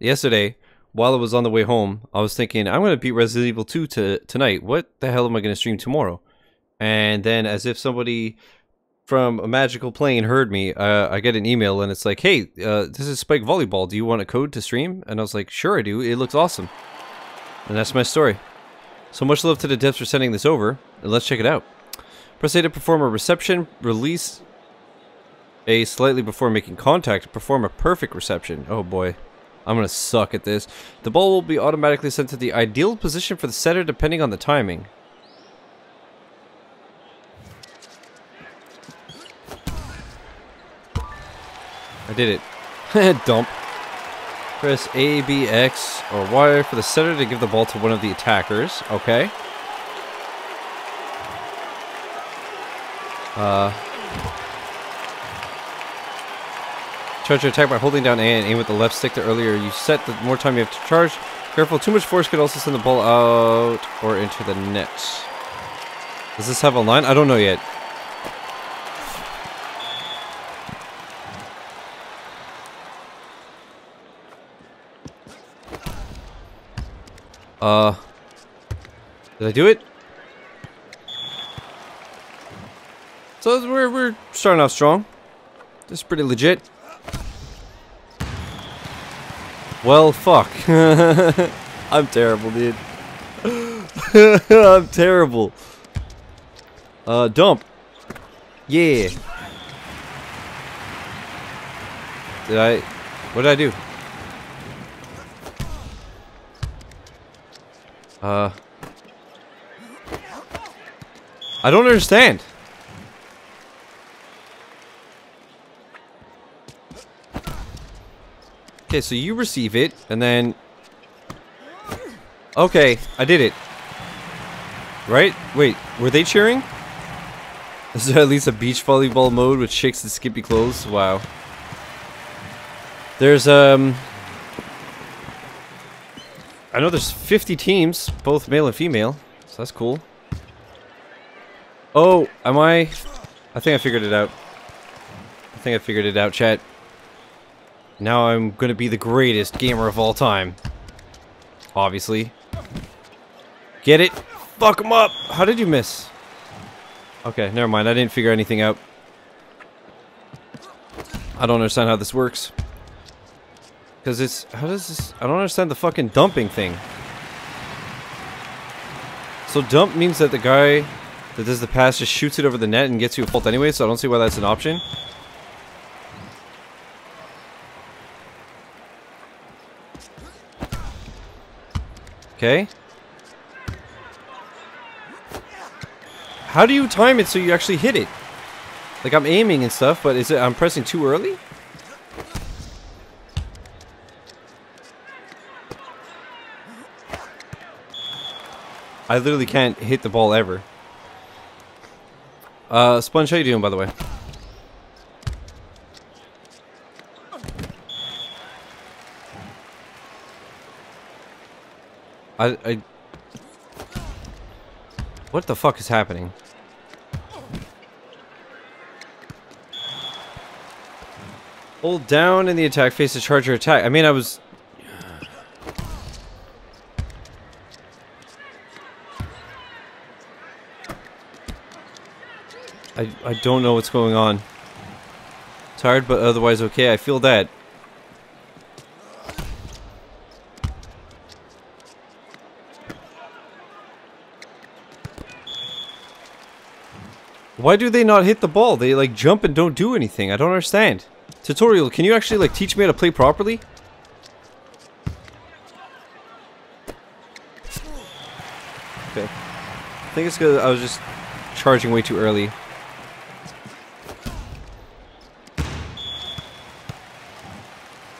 yesterday, while I was on the way home, I was thinking, I'm going to beat Resident Evil 2 to, tonight. What the hell am I going to stream tomorrow? And then, as if somebody from a magical plane heard me, uh, I get an email and it's like, hey, uh, this is Spike Volleyball. Do you want a code to stream? And I was like, sure I do. It looks awesome. And that's my story. So much love to the devs for sending this over, and let's check it out. Press A to perform a reception, release A slightly before making contact, perform a perfect reception. Oh boy. I'm gonna suck at this. The ball will be automatically sent to the ideal position for the setter depending on the timing. I did it. Dump. Press A, B, X, or Y for the setter to give the ball to one of the attackers. Okay. Uh, charge your attack by holding down A and aim with the left stick. The earlier you set, the more time you have to charge. Careful, too much force could also send the ball out or into the net. Does this have a line? I don't know yet. Uh, did I do it? So we're we're starting off strong. This is pretty legit. Well, fuck. I'm terrible, dude. I'm terrible. Uh, dump. Yeah. Did I? What did I do? Uh. I don't understand. Okay, so you receive it, and then... Okay, I did it. Right? Wait, were they cheering? Is there at least a beach volleyball mode with chicks in skimpy clothes? Wow. There's, um... I know there's 50 teams, both male and female, so that's cool. Oh, am I... I think I figured it out. I think I figured it out, chat. Now I'm gonna be the greatest gamer of all time. Obviously. Get it? Fuck him up! How did you miss? Okay, never mind. I didn't figure anything out. I don't understand how this works. Because it's... How does this... I don't understand the fucking dumping thing. So dump means that the guy that does the pass just shoots it over the net and gets you a fault anyway, so I don't see why that's an option. Okay. How do you time it so you actually hit it? Like I'm aiming and stuff, but is it I'm pressing too early? I literally can't hit the ball ever. Uh, Sponge, how you doing, by the way? I, I... What the fuck is happening? Hold down in the attack face to charge your attack. I mean, I was... I, I don't know what's going on. Tired, but otherwise okay. I feel that. Why do they not hit the ball? They like jump and don't do anything. I don't understand. Tutorial, can you actually like teach me how to play properly? Okay. I think it's because I was just charging way too early.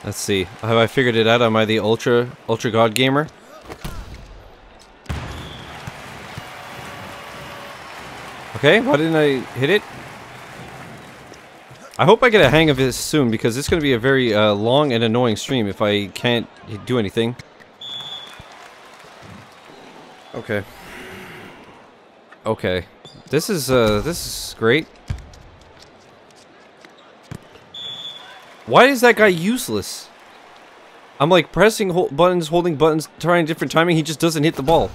Let's see. Have I figured it out? Am I the ultra ultra god gamer? Okay, why didn't I hit it? I hope I get a hang of this soon because it's going to be a very uh, long and annoying stream if I can't do anything. Okay. Okay. This is, uh, this is great. Why is that guy useless? I'm like pressing buttons, holding buttons, trying different timing. He just doesn't hit the ball.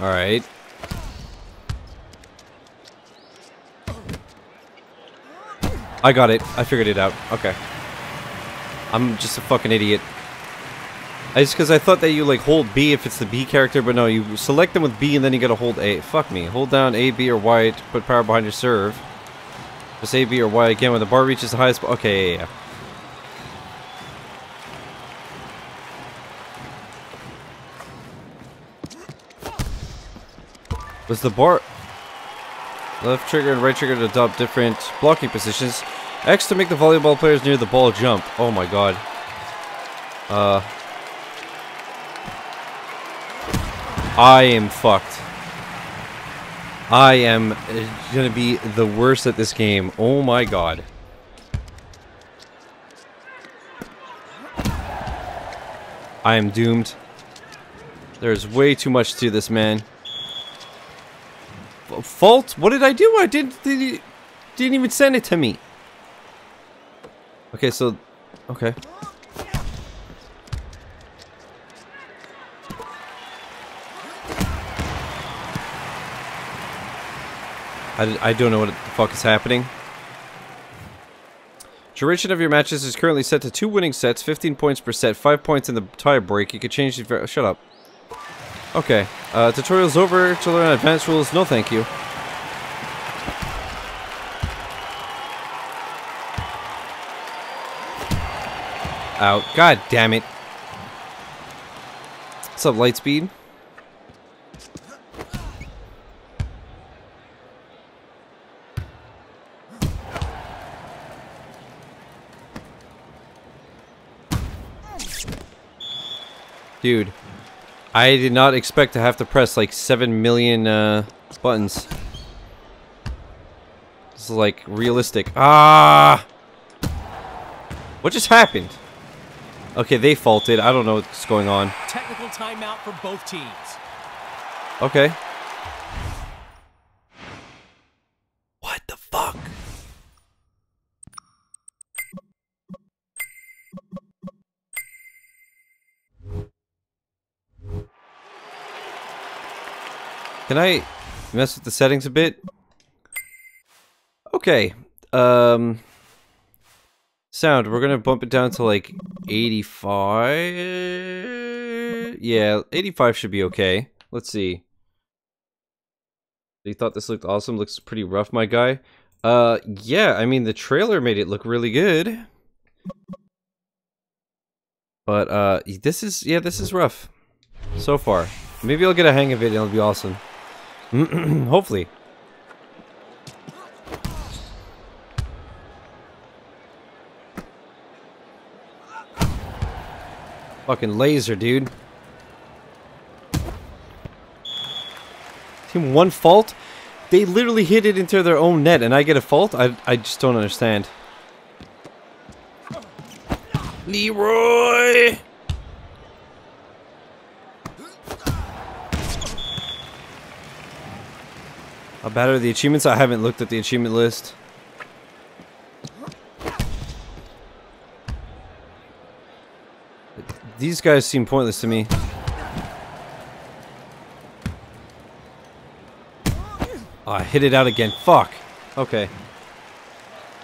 Alright. I got it. I figured it out. Okay. I'm just a fucking idiot. It's because I thought that you like hold B if it's the B character, but no, you select them with B and then you gotta hold A. Fuck me. Hold down A, B, or Y to put power behind your serve. Just A, B, or Y again when the bar reaches the highest. Okay, yeah, yeah. Was the bar... Left trigger and right trigger to adopt different blocking positions. X to make the volleyball players near the ball jump. Oh my god. Uh... I am fucked. I am uh, gonna be the worst at this game. Oh my god. I am doomed. There's way too much to this, man fault? What did I do? I didn't didn't even send it to me. Okay, so okay. I, I don't know what the fuck is happening. Duration of your matches is currently set to two winning sets, 15 points per set, 5 points in the tie break. You could change the... Shut up. Okay. Uh, tutorial's over. To learn advanced rules, no thank you. Out. God damn it. What's up, Lightspeed? Dude. I did not expect to have to press like 7 million uh, buttons. This is like realistic. Ah! What just happened? Okay, they faulted. I don't know what's going on. Technical timeout for both teams. Okay. What the fuck? Can I mess with the settings a bit? Okay. Um, sound, we're gonna bump it down to like 85. Yeah, 85 should be okay. Let's see. You thought this looked awesome? Looks pretty rough, my guy. Uh, yeah, I mean, the trailer made it look really good. But, uh, this is, yeah, this is rough. So far. Maybe I'll get a hang of it and it'll be awesome. Hopefully. Fucking laser, dude. Team one fault? They literally hit it into their own net and I get a fault? I, I just don't understand. Leroy! How bad are the achievements? I haven't looked at the achievement list. These guys seem pointless to me. Oh, I hit it out again. Fuck. Okay.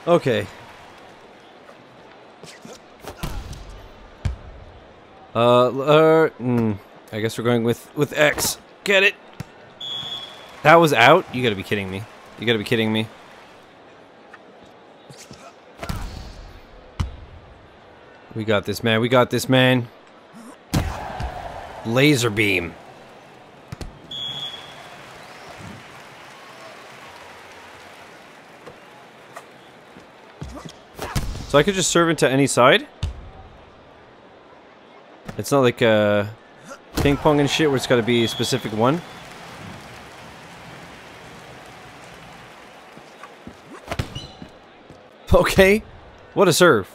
Okay. Uh, uh, mm, I guess we're going with, with X. Get it? That was out? You gotta be kidding me. You gotta be kidding me. We got this, man. We got this, man. Laser beam. So I could just serve into any side? It's not like uh, ping pong and shit where it's got to be a specific one. Okay. What a serve.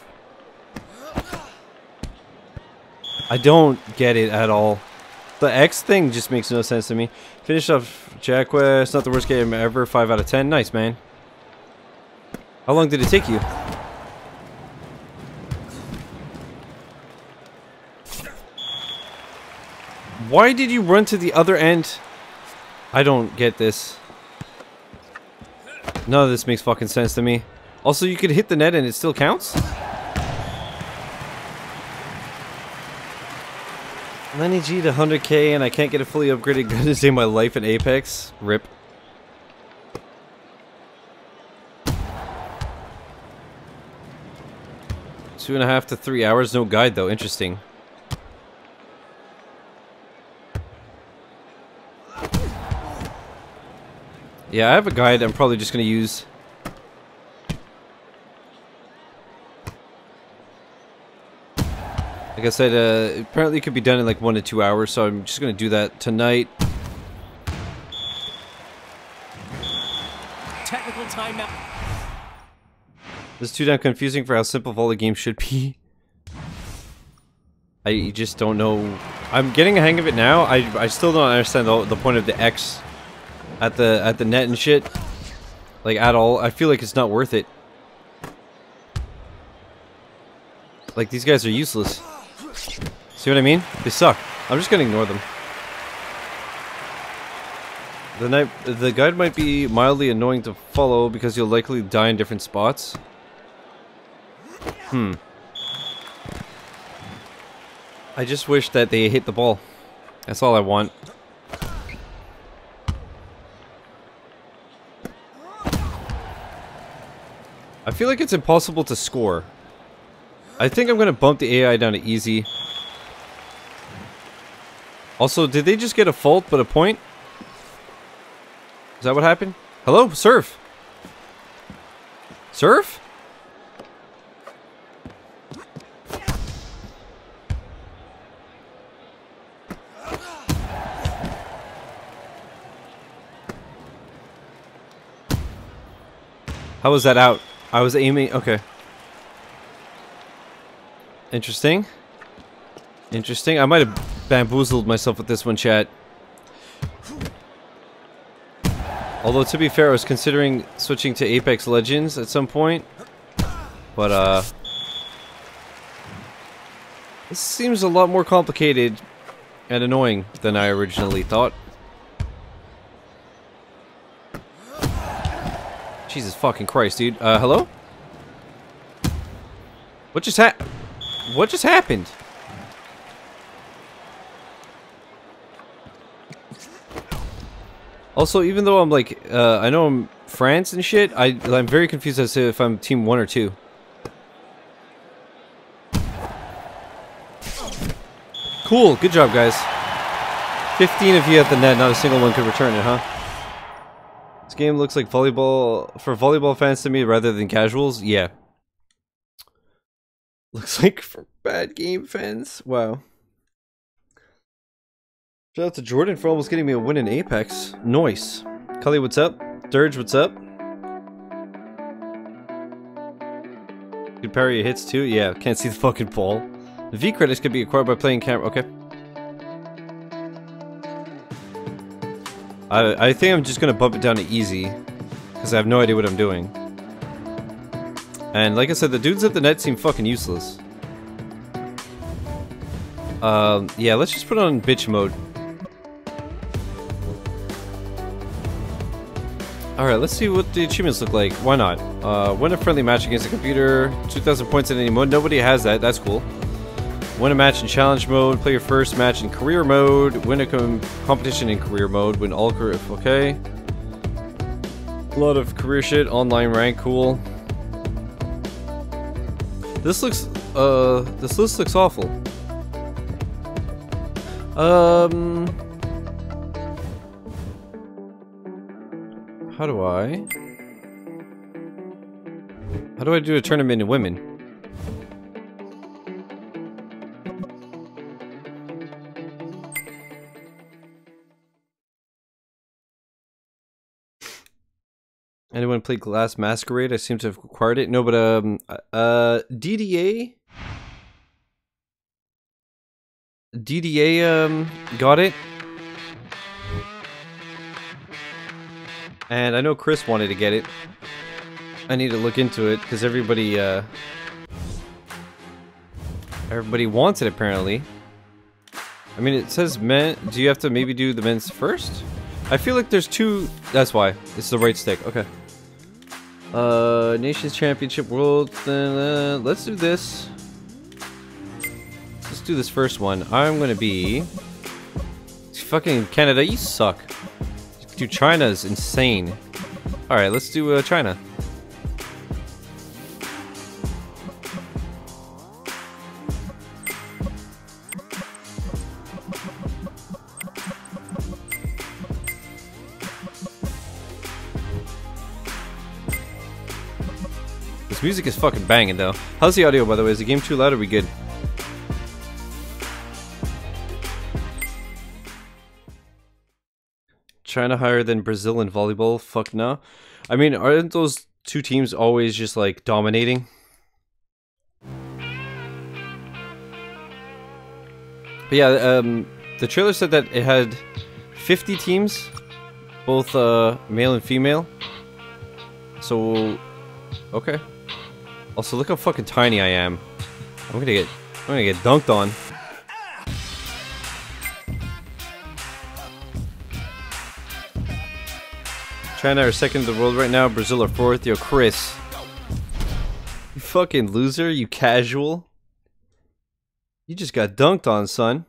I don't get it at all. The X thing just makes no sense to me. Finish off Jack West. Not the worst game ever. 5 out of 10. Nice, man. How long did it take you? Why did you run to the other end? I don't get this. None of this makes fucking sense to me. Also, you could hit the net and it still counts? Lenny G to 100k and I can't get a fully upgraded gun to save my life in Apex. Rip. Two and a half to three hours, no guide though, interesting. Yeah, I have a guide I'm probably just going to use. Like I said, uh, apparently it could be done in like one to two hours, so I'm just going to do that tonight. Technical timeout. This is too damn confusing for how simple volley games should be. I just don't know. I'm getting a hang of it now. I, I still don't understand the, the point of the X at the at the net and shit. Like at all. I feel like it's not worth it. Like these guys are useless. See what I mean? They suck. I'm just gonna ignore them. The night the guide might be mildly annoying to follow because you'll likely die in different spots. Hmm. I just wish that they hit the ball. That's all I want. I feel like it's impossible to score. I think I'm going to bump the AI down to easy. Also, did they just get a fault but a point? Is that what happened? Hello? Surf? Surf? How was that out? I was aiming... Okay. Interesting. Interesting. I might have bamboozled myself with this one, chat. Although, to be fair, I was considering switching to Apex Legends at some point. But, uh... This seems a lot more complicated and annoying than I originally thought. Jesus fucking Christ, dude. Uh, hello? What just hap- What just happened? Also, even though I'm like, uh, I know I'm France and shit, I, I'm very confused as to if I'm team one or two. Cool, good job, guys. 15 of you at the net, not a single one could return it, huh? This game looks like volleyball for volleyball fans to me rather than casuals. Yeah. Looks like for bad game fans. Wow. Shout out to Jordan for almost getting me a win in Apex. Noise. Cully, what's up? Dirge, what's up? Good parry your hits too? Yeah, can't see the fucking ball. The V credits could be acquired by playing camera. Okay. I, I think I'm just gonna bump it down to easy. Because I have no idea what I'm doing. And like I said, the dudes at the net seem fucking useless. Um, yeah, let's just put on bitch mode. Alright, let's see what the achievements look like. Why not? Uh, win a friendly match against a computer, 2,000 points in any mode. Nobody has that, that's cool. Win a match in challenge mode, play your first match in career mode, win a com competition in career mode, win all career, okay. A lot of career shit, online rank, cool. This looks, uh, this list looks awful. Um... How do I... How do I do a tournament in women? Anyone play Glass Masquerade? I seem to have acquired it. No, but um, uh, DDA DDA um, got it. And I know Chris wanted to get it. I need to look into it because everybody, uh, everybody wants it apparently. I mean, it says men. Do you have to maybe do the men's first? I feel like there's two. That's why. It's the right stick. Okay. Uh, Nations Championship World. Uh, let's do this. Let's do this first one. I'm gonna be. Fucking Canada, you suck. Dude, China's insane. Alright, let's do uh, China. Music is fucking banging though. How's the audio by the way? Is the game too loud or are we good? China higher than Brazil in volleyball? Fuck no. I mean, aren't those two teams always just like dominating? But yeah, um, the trailer said that it had 50 teams, both uh, male and female. So, okay. Also, look how fucking tiny I am. I'm gonna get, I'm gonna get dunked on. China are second in the world right now. Brazil are fourth. Yo, Chris. You fucking loser, you casual. You just got dunked on, son.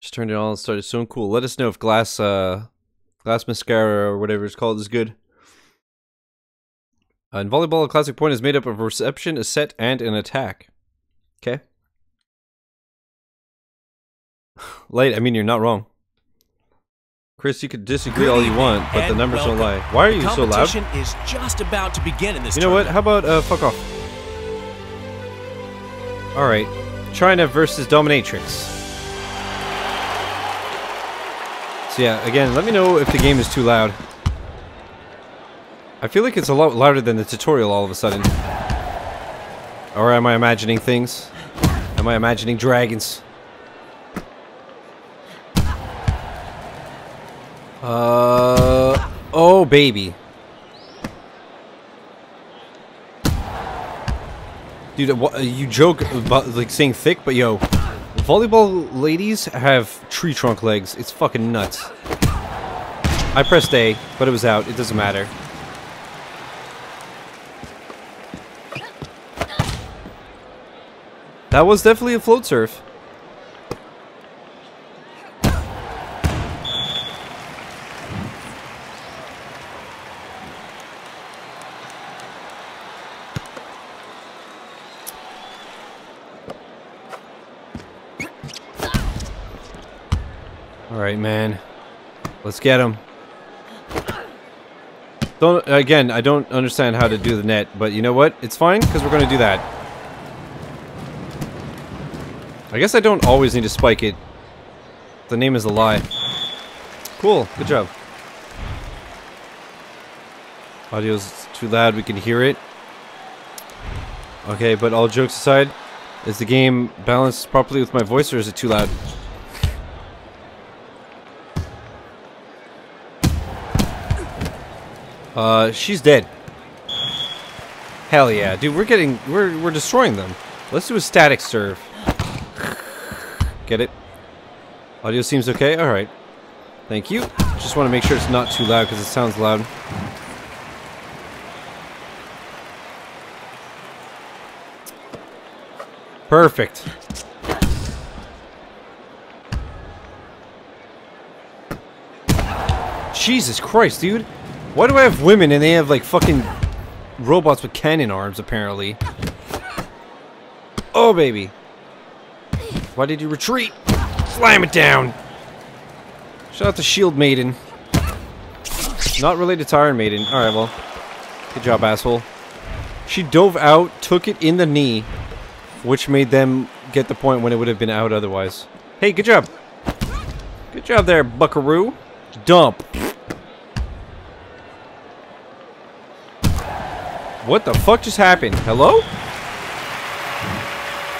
Just turned it on and started so cool. Let us know if glass uh glass mascara or whatever it's called is good. Uh, in volleyball, a classic point is made up of a reception, a set, and an attack. Okay. Light, I mean, you're not wrong. Chris, you could disagree all you want, but the numbers don't lie. Why are you so loud? Competition is just about to begin in this You know what? How about, uh, fuck off. Alright. China versus Dominatrix. Yeah, again, let me know if the game is too loud. I feel like it's a lot louder than the tutorial all of a sudden. Or am I imagining things? Am I imagining dragons? Uh, oh baby. Dude, what, you joke about like saying thick, but yo, volleyball ladies have tree trunk legs. It's fucking nuts. I pressed A, but it was out. It doesn't matter. That was definitely a float serve. Right, man. Let's get him. Don't again. I don't understand how to do the net, but you know what? It's fine because we're going to do that. I guess I don't always need to spike it. The name is a lie. Cool. Good job. Audio's too loud. We can hear it. Okay, but all jokes aside, is the game balanced properly with my voice, or is it too loud? Uh, she's dead. Hell yeah, dude, we're getting, we're, we're destroying them. Let's do a static serve. Get it? Audio seems okay? Alright. Thank you. Just want to make sure it's not too loud because it sounds loud. Perfect. Jesus Christ, dude. Why do I have women and they have like fucking robots with cannon arms apparently? Oh baby. Why did you retreat? Slam it down. Shout out to Shield Maiden. Not related to Iron Maiden. Alright, well. Good job, asshole. She dove out, took it in the knee, which made them get the point when it would have been out otherwise. Hey, good job. Good job there, buckaroo. Dump. What the fuck just happened? Hello?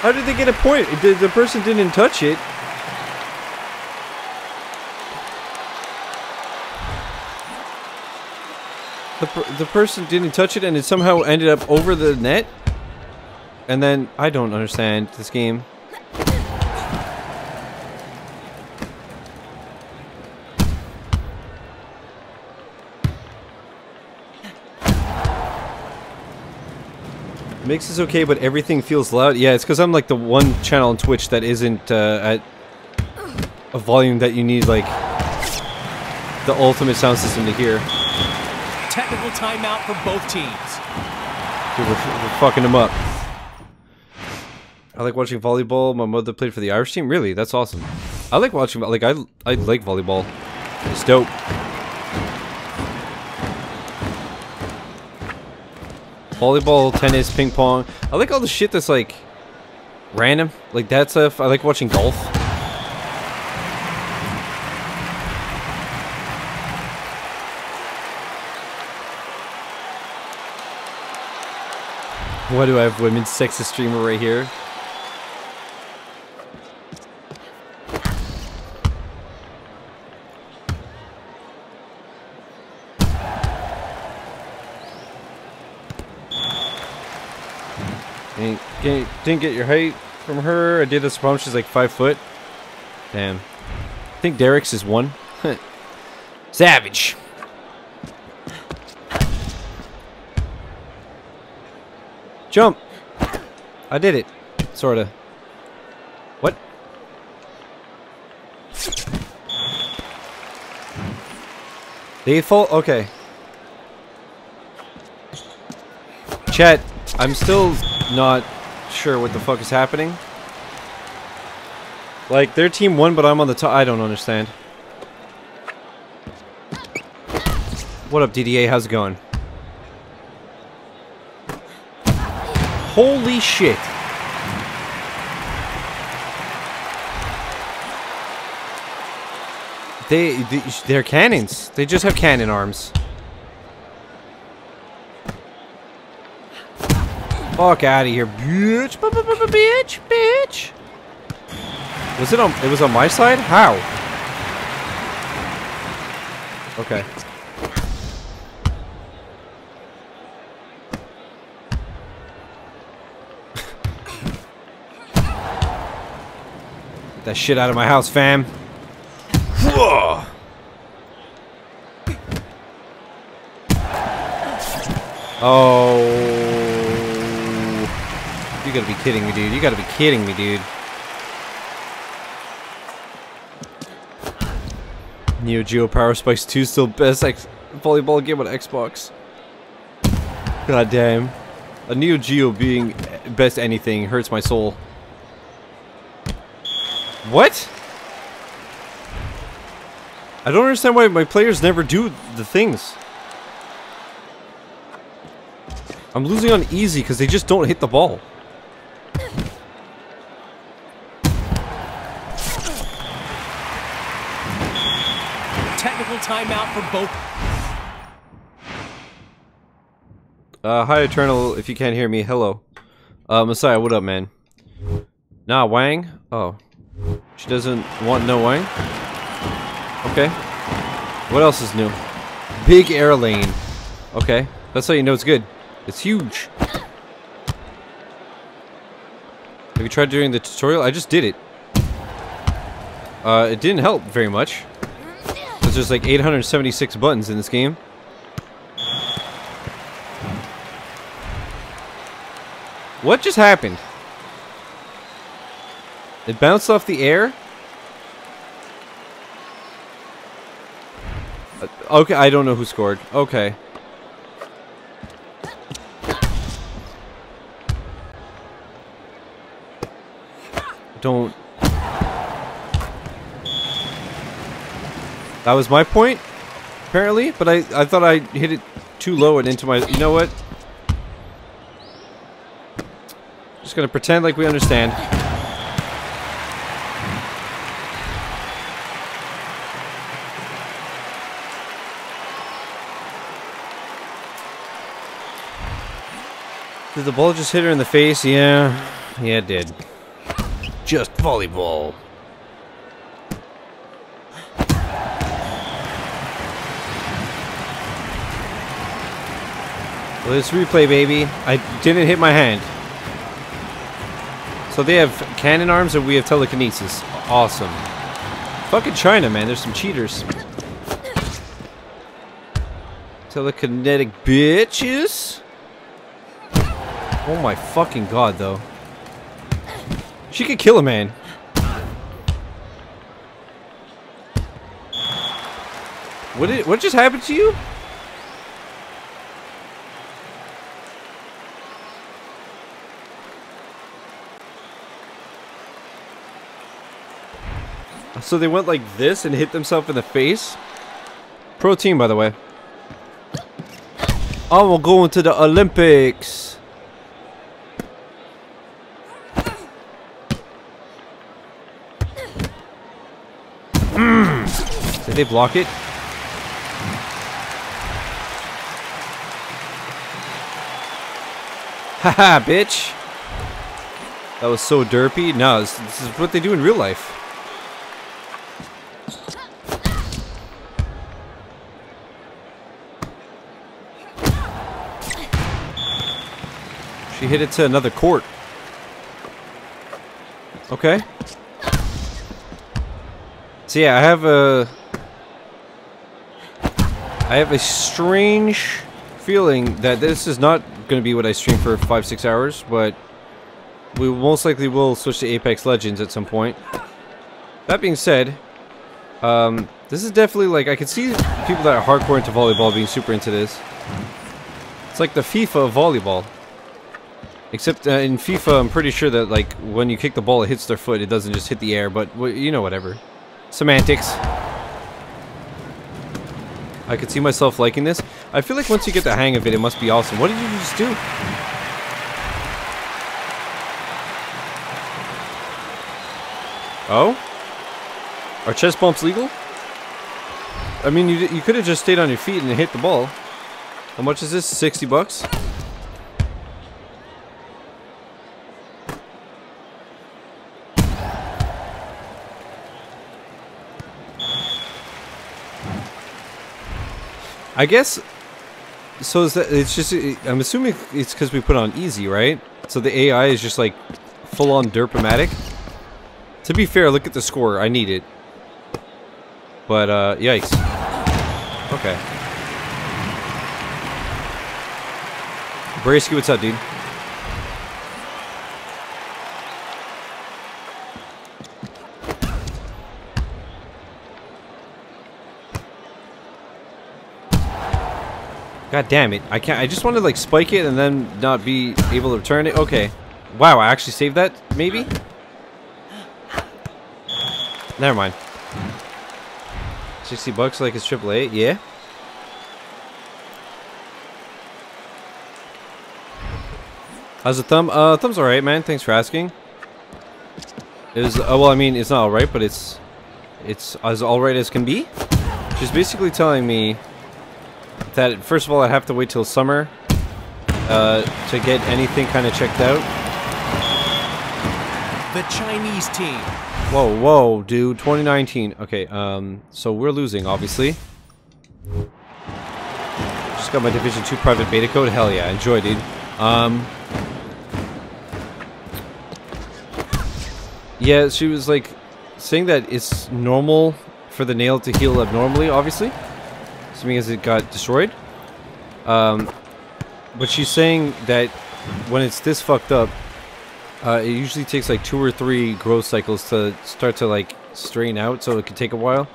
How did they get a point? The, the person didn't touch it. The, the person didn't touch it and it somehow ended up over the net? And then, I don't understand this game. Mix is okay, but everything feels loud. Yeah, it's because I'm like the one channel on Twitch that isn't uh, at a volume that you need like the ultimate sound system to hear. Technical timeout for both teams. Dude, we're, we're fucking them up. I like watching volleyball. My mother played for the Irish team. Really, that's awesome. I like watching. Like I, I like volleyball. It's dope. Volleyball, tennis, ping pong. I like all the shit that's like random. Like that stuff. I like watching golf. Why do I have women's sexist streamer right here? Didn't, get- didn't get your height from her. I did this problem. She's like five foot. Damn. I think Derek's is one. Savage. Jump. I did it. Sorta. What? Default? Okay. Chat, I'm still not sure what the fuck is happening. Like, their team won, but I'm on the top. I don't understand. What up, DDA? How's it going? Holy shit. They, they, they're cannons. They just have cannon arms. Fuck out of here, bitch. B -b -b bitch, bitch. Was it on, it was on my side? How? Okay. Get that shit out of my house, fam. Oh. You gotta be kidding me, dude. You gotta be kidding me, dude. Neo Geo Power Spikes 2 still best volleyball game on Xbox. God damn. A Neo Geo being best anything hurts my soul. What? I don't understand why my players never do the things. I'm losing on easy because they just don't hit the ball. Technical timeout for both. Uh, hi Eternal, if you can't hear me, hello. Uh, Messiah, what up, man? Nah, Wang? Oh. She doesn't want no Wang? Okay. What else is new? Big air lane. Okay. That's how you know it's good. It's huge. Have you tried doing the tutorial? I just did it. Uh, it didn't help very much. There's just like 876 buttons in this game. What just happened? It bounced off the air? Uh, okay, I don't know who scored. Okay. Don't... That was my point, apparently, but I, I thought I hit it too low and into my... You know what? Just gonna pretend like we understand. Did the ball just hit her in the face? Yeah. Yeah, it did. Just volleyball. Well, this replay, baby. I didn't hit my hand. So they have cannon arms and we have telekinesis. Awesome. Fucking China, man. There's some cheaters. Telekinetic bitches. Oh my fucking god, though. She could kill a man. What did what just happened to you? So they went like this and hit themselves in the face? Pro team, by the way. I will go into the Olympics. Mm. Did they block it? Haha, bitch. That was so derpy. No, this, this is what they do in real life. She hit it to another court. Okay. So yeah, I have a... I have a strange feeling that this is not going to be what I stream for 5-6 hours, but we most likely will switch to Apex Legends at some point. That being said, um, this is definitely like, I can see people that are hardcore into volleyball being super into this. It's like the FIFA of volleyball. Except uh, in FIFA, I'm pretty sure that like when you kick the ball, it hits their foot. It doesn't just hit the air, but you know, whatever. Semantics. I could see myself liking this. I feel like once you get the hang of it, it must be awesome. What did you just do? Oh? Are chest bumps legal? I mean, you, you could have just stayed on your feet and hit the ball. How much is this? 60 bucks? I guess. So is that? It's just. I'm assuming it's because we put on easy, right? So the AI is just like full on derpomatic. To be fair, look at the score. I need it. But uh, yikes. Okay. Bracey, what's up, dude? God damn it. I can't I just want to like spike it and then not be able to return it. Okay. Wow, I actually saved that, maybe? Never mind. 60 bucks like it's AAA, yeah. How's the thumb? Uh, thumb's alright, man. Thanks for asking. Is uh, well, I mean, it's not alright, but it's it's as alright as can be. She's basically telling me that first of all, I'd have to wait till summer uh, to get anything kind of checked out. The Chinese team. Whoa, whoa, dude, 2019. Okay, um, so we're losing, obviously. Just got my Division 2 private beta code. Hell yeah, enjoy, dude. Um, yeah, she was like saying that it's normal for the nail to heal abnormally, obviously assuming as it got destroyed. Um, but she's saying that when it's this fucked up, uh, it usually takes like two or three growth cycles to start to like strain out, so it could take a while.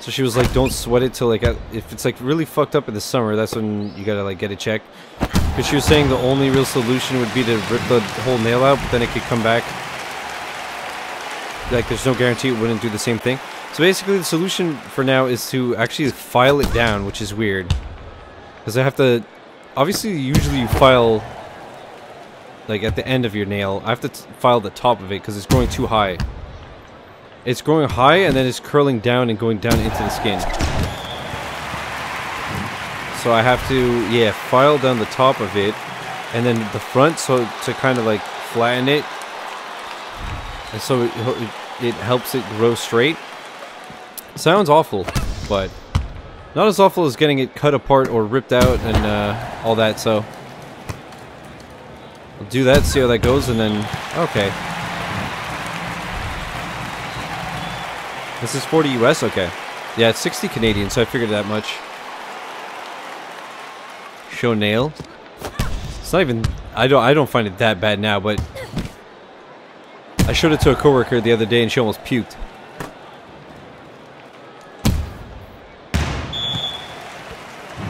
So she was like, don't sweat it till like, if it's like really fucked up in the summer, that's when you gotta like get it checked. Because she was saying the only real solution would be to rip the whole nail out, but then it could come back. Like there's no guarantee it wouldn't do the same thing. So basically the solution for now is to actually file it down, which is weird. Because I have to... Obviously, usually you file... Like, at the end of your nail. I have to file the top of it because it's growing too high. It's growing high and then it's curling down and going down into the skin. So I have to, yeah, file down the top of it. And then the front, so to kind of like flatten it and so it, it helps it grow straight. Sounds awful, but not as awful as getting it cut apart or ripped out and uh, all that. So I'll do that, see how that goes, and then okay. This is 40 US, okay. Yeah, it's 60 Canadian, so I figured that much. Show nail. It's not even. I don't. I don't find it that bad now, but I showed it to a coworker the other day, and she almost puked.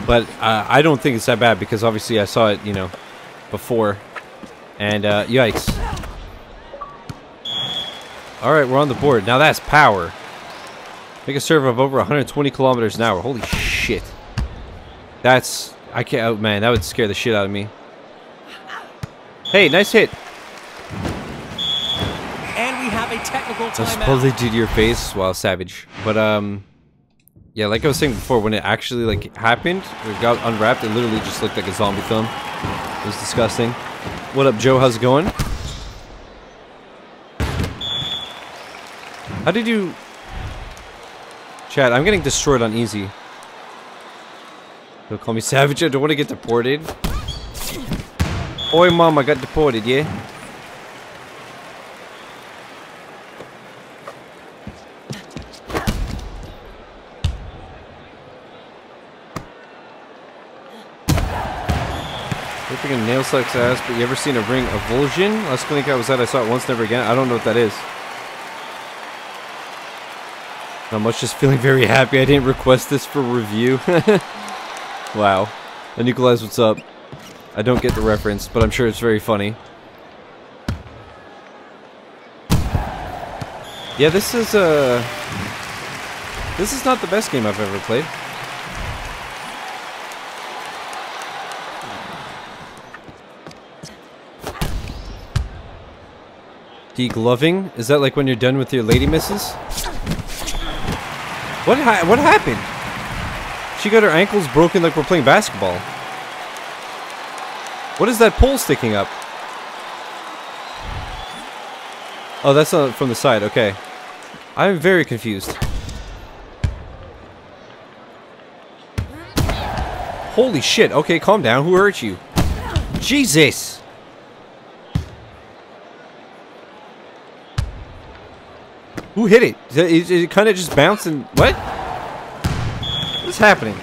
But uh, I don't think it's that bad because obviously I saw it, you know, before. And uh, yikes. All right, we're on the board. Now that's power. Make a serve of over 120 kilometers an hour. Holy shit. That's... I can't... Oh, man, that would scare the shit out of me. Hey, nice hit. And we have a technical I timeout. suppose they did your face. Wow, savage. But, um... Yeah, like I was saying before, when it actually, like, happened, it got unwrapped, it literally just looked like a zombie thumb. It was disgusting. What up, Joe? How's it going? How did you... Chad, I'm getting destroyed on easy. Don't call me savage. I don't want to get deported. Oi, mom, I got deported, yeah? A nail sucks ass, but you ever seen a ring avulsion? Last clinic I was at, I saw it once, never again. I don't know what that is. Not much, just feeling very happy I didn't request this for review. wow. And Nikolai's what's up? I don't get the reference, but I'm sure it's very funny. Yeah, this is, uh... This is not the best game I've ever played. Degloving? Is that like when you're done with your lady misses? What ha what happened? She got her ankles broken like we're playing basketball. What is that pole sticking up? Oh, that's not from the side. Okay. I'm very confused. Holy shit. Okay, calm down. Who hurt you? Jesus. Who hit it? It, it, kind of just bounced and... What? What's happening?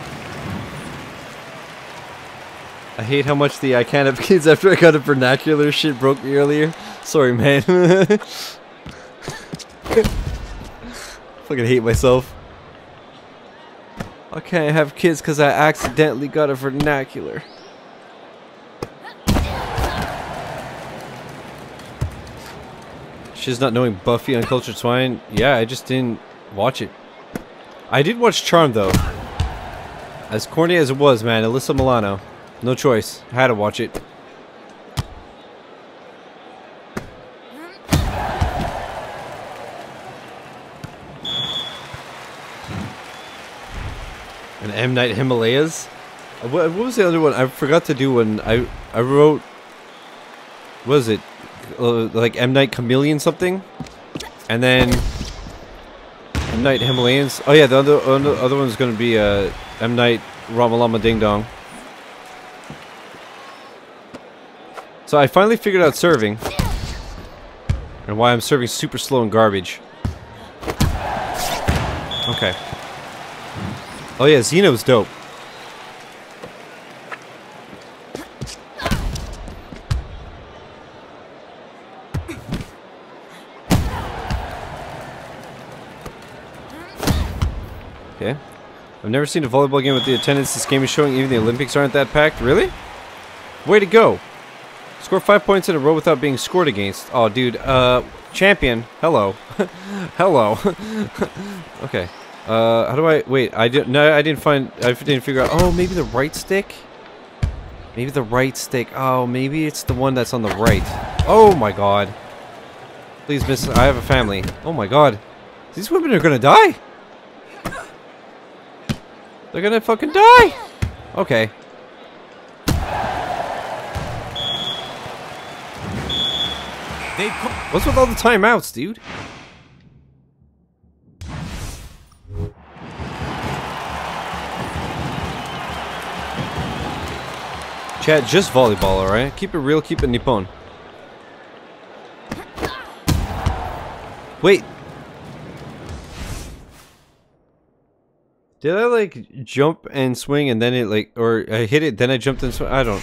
I hate how much the I can't have kids after I got a vernacular shit broke me earlier. Sorry, man. Fucking hate myself. I can't have kids because I accidentally got a vernacular. She's not knowing Buffy Uncultured Swine. Yeah, I just didn't watch it. I did watch Charm though. As corny as it was, man, Alyssa Milano. No choice. I had to watch it. And M Night Himalayas. Uh, What, was the other one? I forgot to do one. I I wrote. Was it? Uh, like M Night Chameleon something, and then M Night Himalayans. Oh yeah, the other other one's gonna be uh, M Night Ramalama Ding Dong. So I finally figured out serving. And why I'm serving super slow and garbage. Okay. Oh yeah, Xeno's dope. I've never seen a volleyball game with the attendance this game is showing. Even the Olympics aren't that packed. Really? Way to go. Score five points in a row without being scored against. Oh, dude. Uh, champion. Hello. Hello. okay. Uh, how do I... Wait, I didn't... No, I didn't find... I didn't figure out... Oh, maybe the right stick? Maybe the right stick. Oh, maybe it's the one that's on the right. Oh, my God. Please, miss... I have a family. Oh, my God. These women are gonna die. They're gonna fucking die. Okay. What's with all the timeouts, dude? Chat, just volleyball, alright? Keep it real, keep it Nippon. Wait. Did I like jump and swing and then it like, or I hit it, then I jumped and swing? I don't.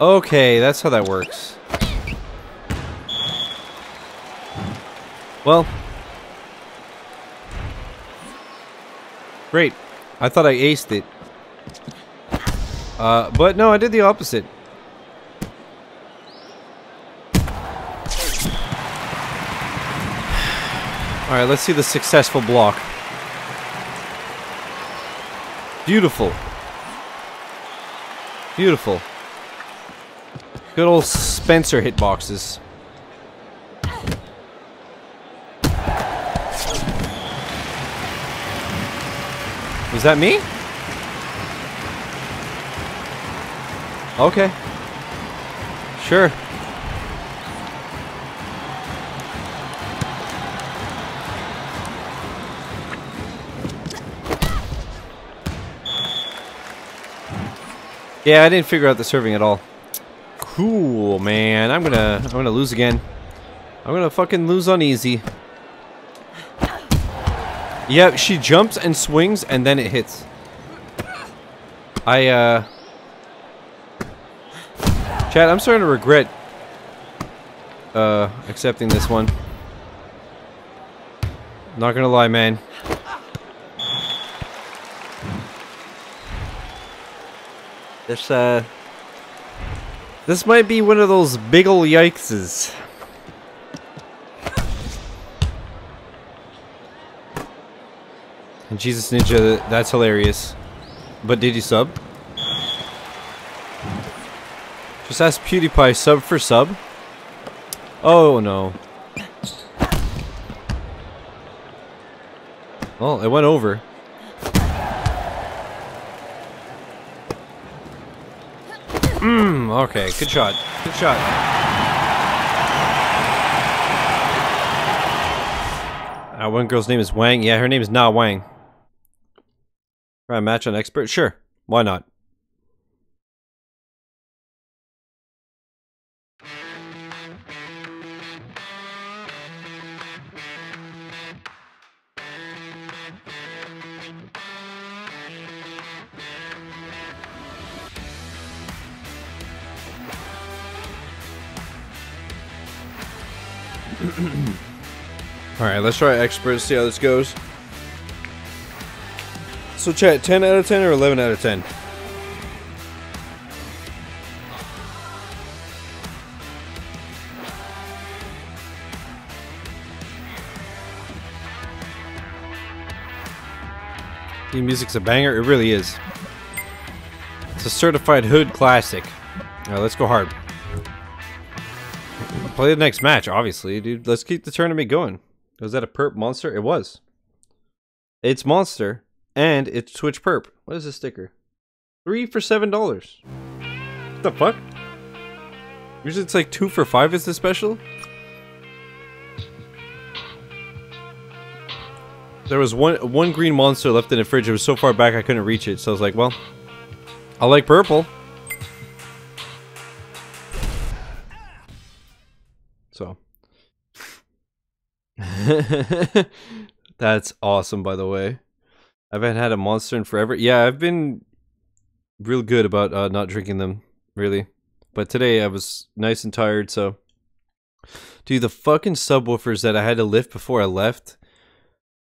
Okay, that's how that works. Well. Great. I thought I aced it. Uh, but no, I did the opposite. Alright, let's see the successful block. Beautiful. Beautiful. Good old Spencer hitboxes. Was that me? Okay. Sure. Yeah, I didn't figure out the serving at all. Cool, man. I'm gonna I'm gonna lose again. I'm gonna fucking lose on easy. Yeah, she jumps and swings and then it hits. I uh Chad, I'm starting to regret uh accepting this one. Not gonna lie, man. This uh this might be one of those big ol' yikeses. Jesus Ninja, that's hilarious. But did you sub? Just ask PewDiePie sub for sub? Oh no. Well, it went over. Mmm, okay, good shot. Good shot. Uh, one girl's name is Wang. Yeah, her name is not Wang. Try a match on expert? Sure. Why not? Alright, let's try expert, see how this goes. So chat, 10 out of 10 or 11 out of 10? The music's a banger, it really is. It's a certified hood classic. Alright, let's go hard. Play the next match, obviously, dude. Let's keep the tournament going. Was that a perp monster? It was. It's monster, and it's Twitch perp. What is this sticker? Three for seven dollars. What the fuck? Usually it's like two for five is the special? There was one one green monster left in the fridge. It was so far back I couldn't reach it. So I was like, well, I like purple. So. That's awesome, by the way. I haven't had a monster in forever. Yeah, I've been real good about uh, not drinking them, really. But today I was nice and tired, so. Dude, the fucking subwoofers that I had to lift before I left.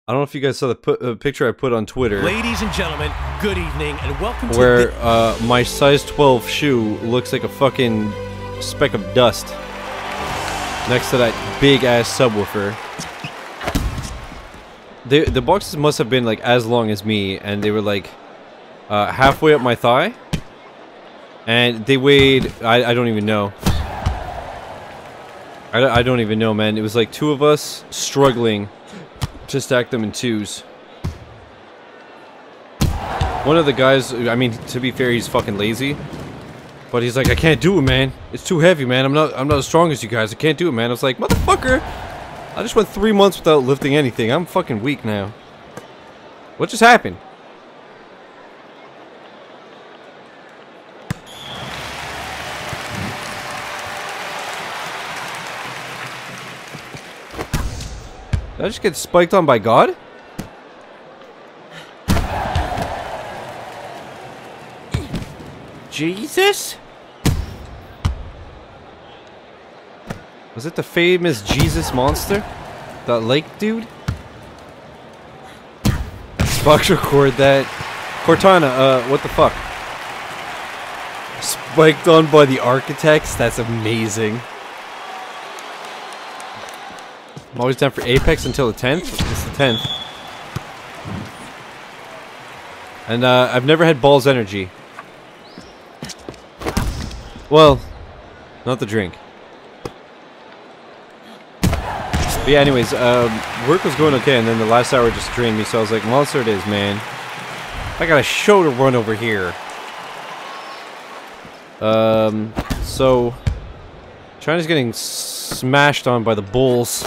I don't know if you guys saw the put, uh, picture I put on Twitter. Ladies and gentlemen, good evening and welcome to where uh, my size 12 shoe looks like a fucking speck of dust next to that big ass subwoofer. The the boxes must have been like as long as me, and they were like uh, halfway up my thigh, and they weighed I I don't even know. I, I don't even know, man. It was like two of us struggling to stack them in twos. One of the guys, I mean, to be fair, he's fucking lazy. But he's like, I can't do it, man. It's too heavy, man. I'm not I'm not as strong as you guys. I can't do it, man. I was like, motherfucker. I just went three months without lifting anything. I'm fucking weak now. What just happened? Did I just get spiked on by God? Jesus? Was it the famous Jesus monster? That lake dude? Spox record that. Cortana, uh, what the fuck? Spiked on by the architects? That's amazing. I'm always down for Apex until the 10th. It's the 10th. And uh, I've never had Bawls Energy. Well, not the drink. But yeah, anyways, um, work was going okay, and then the last hour just drained me, so I was like, monster it is, man. I got a show to run over here. Um, so... China's getting smashed on by the Bulls.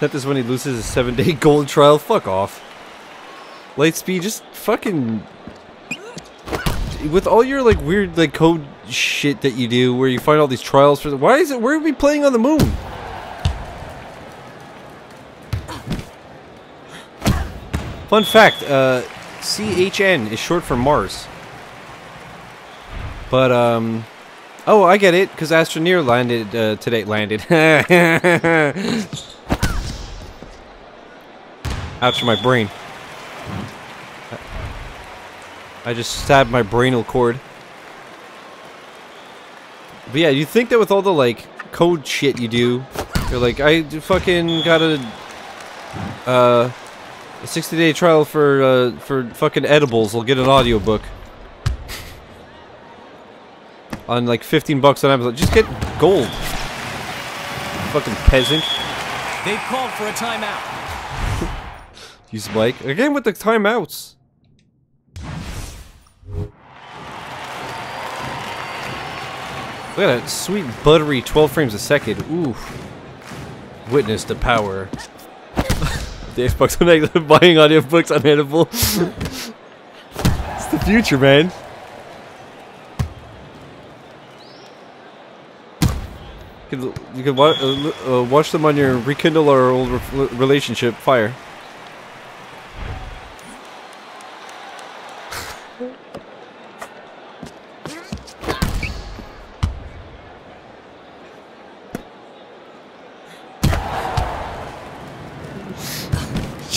That is when he loses his seven day gold trial. Fuck off. Lightspeed, just fucking. With all your like weird like code shit that you do, where you find all these trials for the. Why is it? Where are we playing on the moon? Fun fact: uh, CHN is short for Mars. But um, oh, I get it because Astroneer landed uh, today. Landed. After my brain. I just stabbed my brainal cord. But yeah, you think that with all the, like, code shit you do, you're like, I fucking got a, uh, a 60 day trial for, uh, for fucking edibles. I'll get an audiobook. on, like, 15 bucks on Amazon. Just get gold. Fucking peasant. They've called for a timeout. You spike. Again with the timeouts. Look at that sweet buttery 12 frames a second. Ooh. Witness the power. the Xbox One buying audiobooks on Audible. it's the future, man. You can, you can wa uh, uh, watch them on your rekindle our old re relationship fire.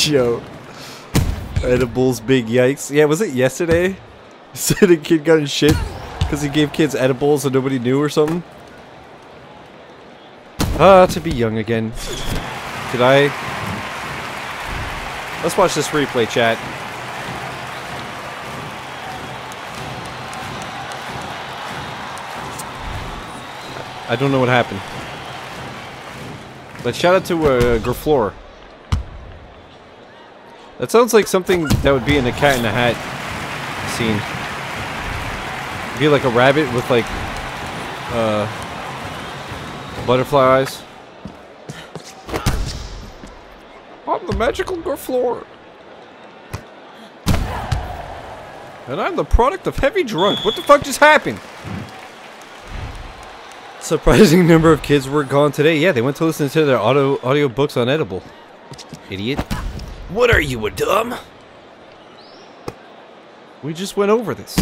Yo. Edibles, big yikes. Yeah, was it yesterday? Said a kid got in shit because he gave kids edibles and nobody knew or something. Ah, to be young again. Did I? Let's watch this replay, chat. I don't know what happened. But shout out to uh, Graflor. That sounds like something that would be in a Cat in the Hat scene. Be like a rabbit with like uh, butterfly eyes. I'm the magical Graflor. And I'm the product of heavy drunk. What the fuck just happened? Surprising number of kids were gone today. Yeah, they went to listen to their audio audio books on Edible. Idiot. What are you, a dumb? We just went over this.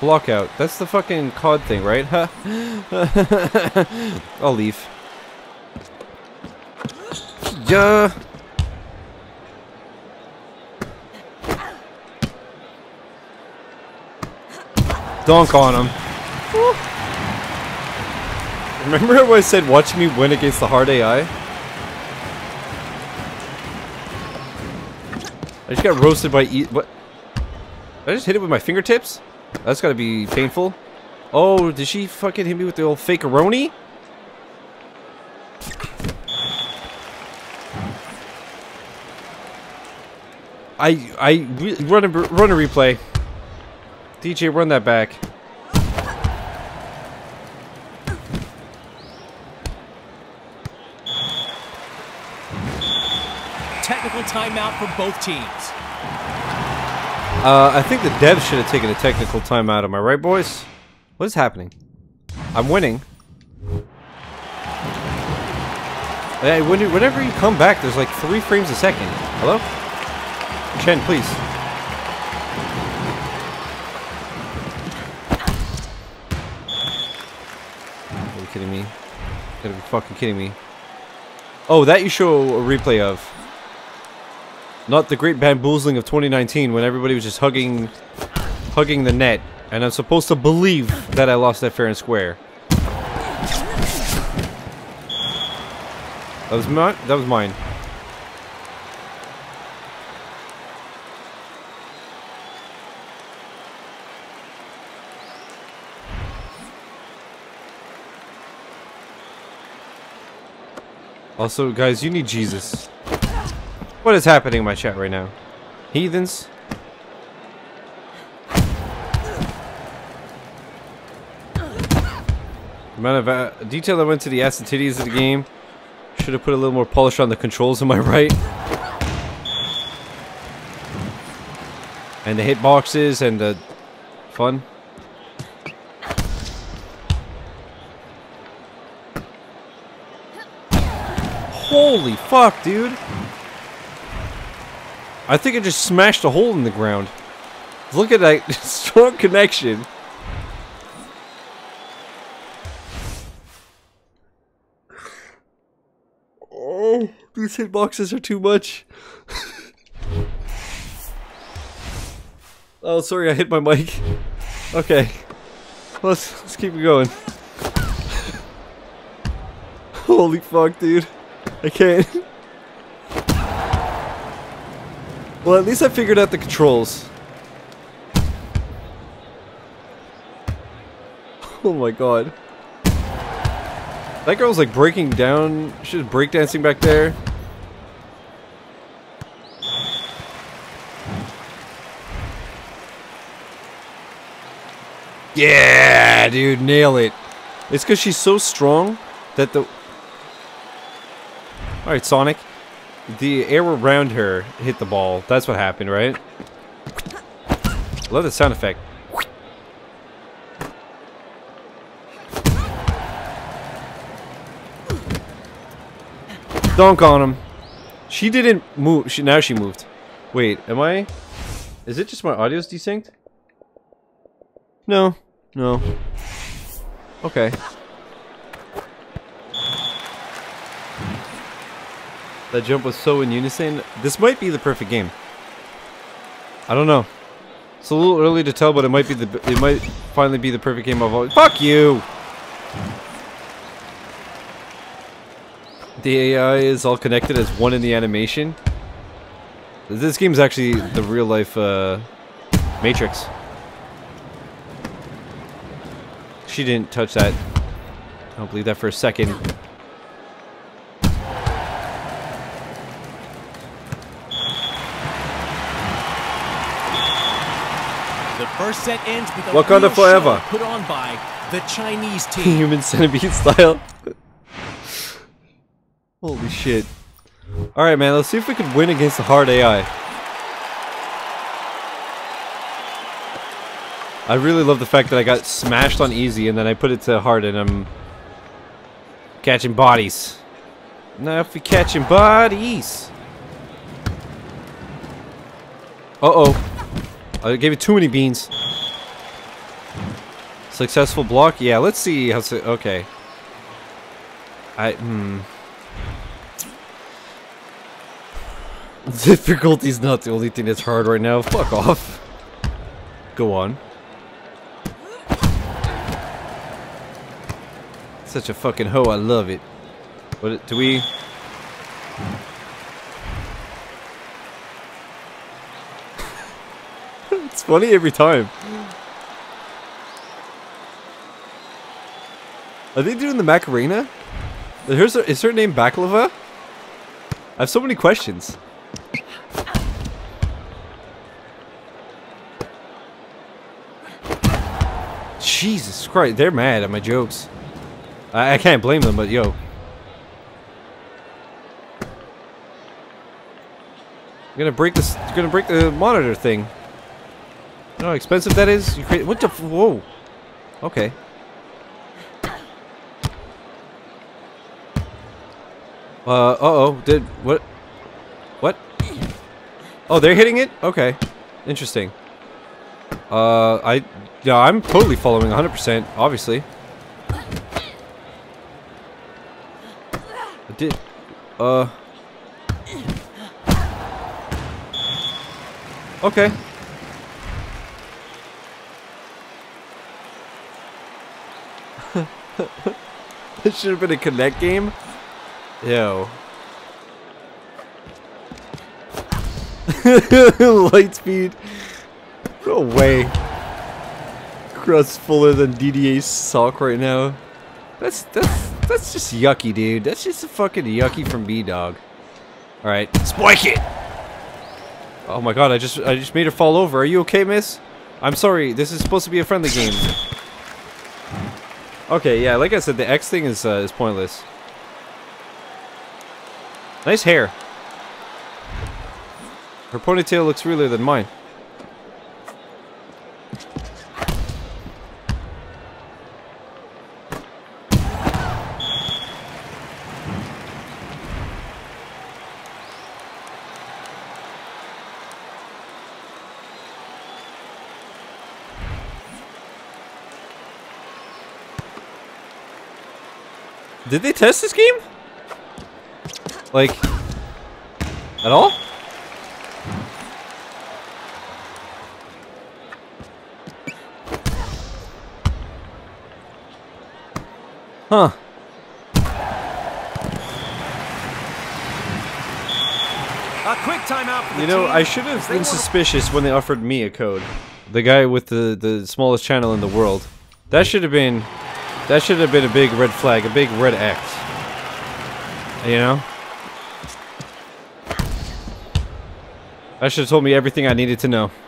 Blockout. That's the fucking COD thing, right? Huh? I'll leave. Yeah. Dunk on him. Remember how I said watching me win against the hard AI? I just got roasted by e what? Did I just hit it with my fingertips? That's gotta be painful. Oh, did she fucking hit me with the old fake-a-roni? I I run a run a replay. DJ, run that back. Technical timeout for both teams. Uh, I think the devs should have taken a technical timeout. Am I right, boys? What is happening? I'm winning. Hey, when you, whenever you come back, there's like three frames a second. Hello? Chen, please. Are you kidding me? You gotta be fucking kidding me. Oh, that you show a replay of. Not the great bamboozling of 2019 when everybody was just hugging hugging the net and I'm supposed to believe that I lost that fair and square. That was my that was mine. Also, guys, you need Jesus. What is happening in my chat right now? Heathens? The amount of uh, detail that went to the ass and titties of the game. Should have put a little more polish on the controls, am I right? And the hitboxes and the fun. Holy fuck, dude. I think it just smashed a hole in the ground. Look at that strong connection. Oh, these hitboxes are too much. oh, sorry, I hit my mic. Okay, let's let's keep it going. Holy fuck, dude! I can't. Well, at least I figured out the controls. Oh my god. That girl's like breaking down. She's breakdancing back there. Yeah, dude, nail it. It's because she's so strong that the... Alright, Sonic. The air around her hit the ball. That's what happened, right? Love the sound effect. Dunk on him. She didn't move. She now she moved. Wait, am I? Is it just my audio's desynced? No, no. Okay. That jump was so in unison. This might be the perfect game. I don't know. It's a little early to tell, but it might be the. It might finally be the perfect game of all. Fuck you. The AI is all connected as one in the animation. This game is actually the real life uh, Matrix. She didn't touch that. I don't believe that for a second. The first set ends with a Wakanda forever. put on by the Chinese team. Human centipede style. Holy shit. Alright, man, let's see if we can win against the hard AI. I really love the fact that I got smashed on easy and then I put it to hard and I'm catching bodies. Now if we catching bodies. Uh-oh. I gave it too many beans. Successful block? Yeah, let's see how... Okay. I... Hmm... Difficulty's not the only thing that's hard right now. Fuck off. Go on. Such a fucking hoe. I love it. What do we? Funny every time. Are they doing the Macarena? Is her, is her name Baklava? I have so many questions. Jesus Christ, they're mad at my jokes. I, I can't blame them, but yo. You're gonna break this. Gonna break the monitor thing. You know how expensive that is? You crazy? What the? f- Whoa. Okay. Uh. Uh oh. Did what? What? Oh, they're hitting it. Okay. Interesting. Uh. I. Yeah. I'm totally following 100%. Obviously. I did. Uh. Okay. It should have been a connect game. Yo. Light speed. No way. Crust fuller than DDA's sock right now. That's that's that's just yucky, dude. That's just a fucking yucky from B dog. All right, spike it. Oh my god, I just I just made her fall over. Are you okay, miss? I'm sorry. This is supposed to be a friendly game. Okay, yeah, like I said, the X thing is uh, is pointless. Nice hair. Her ponytail looks realer than mine. Did they test this game? Like, at all? Huh. A quick timeout You know, I should have been suspicious when they offered me a code. The guy with the, the smallest channel in the world. That should have been... That should have been a big red flag, a big red X. You know? That should have told me everything I needed to know.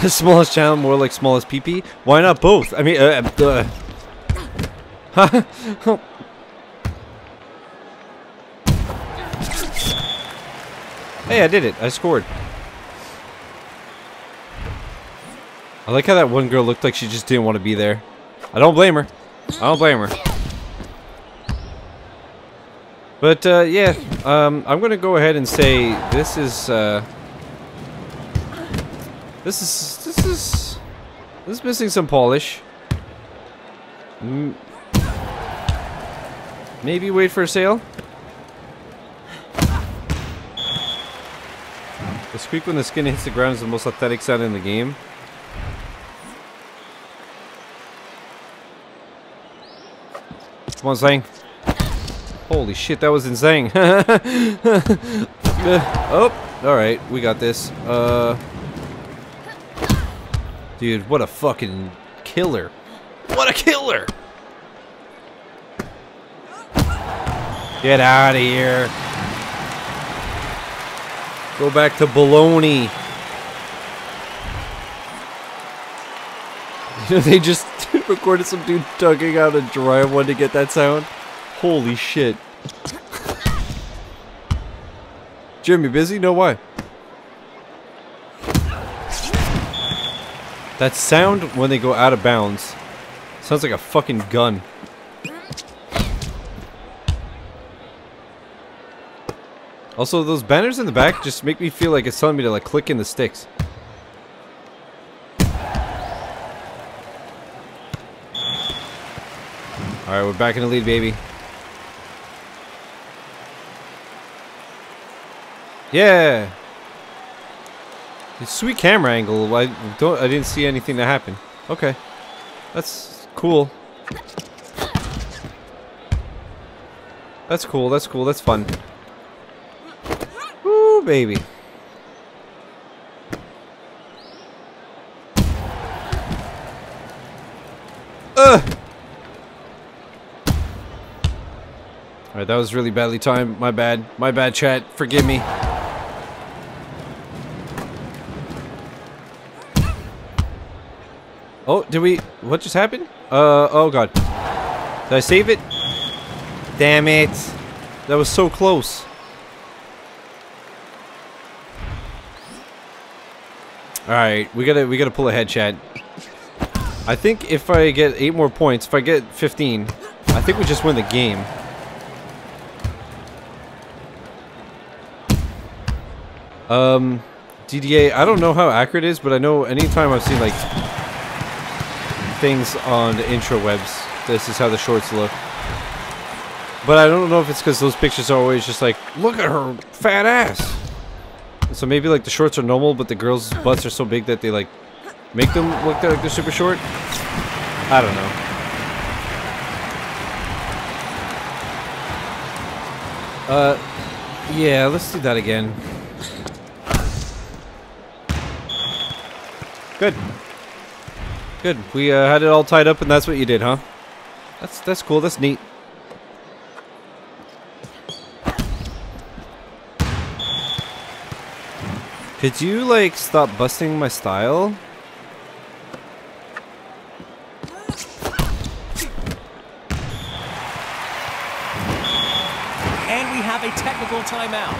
The smallest channel, more like smallest PP. Why not both? I mean, uh, uh, hey, I did it. I scored. I like how that one girl looked like she just didn't want to be there. I don't blame her. I don't blame her. But uh, yeah, um, I'm gonna go ahead and say this is. Uh, this is this is this is missing some polish. Maybe wait for a sale. Squeak when the skin hits the ground is the most authentic sound in the game. Come on, Zang. Holy shit, that was insane. oh, alright, we got this. Uh, Dude, what a fucking killer. What a killer! Get out of here. Go back to baloney. They just recorded some dude tugging out a dry one to get that sound. Holy shit. Jimmy, busy? No, why? That sound when they go out of bounds sounds like a fucking gun. Also, those banners in the back just make me feel like it's telling me to like click in the sticks. Alright, we're back in the lead, baby. Yeah! Sweet camera angle. I don't. I didn't see anything that happened. Okay. That's cool. That's cool, that's cool, that's fun. Baby. Ugh! Alright, that was really badly timed. My bad. My bad, chat. Forgive me. Oh, did we... What just happened? Uh, oh god. Did I save it? Damn it. That was so close. Alright, we gotta, we gotta pull ahead, chat. I think if I get 8 more points, if I get 15, I think we just win the game. Um, DDA, I don't know how accurate it is, but I know anytime I've seen, like, things on the intro webs, this is how the shorts look. But I don't know if it's because those pictures are always just like, look at her fat ass. So maybe, like, the shorts are normal, but the girls' butts are so big that they, like, make them look like they're super short. I don't know. Uh, yeah, let's do that again. Good. Good. We uh, had it all tied up, and that's what you did, huh? That's that's cool. That's neat. Could you like stop busting my style? And we have a technical timeout.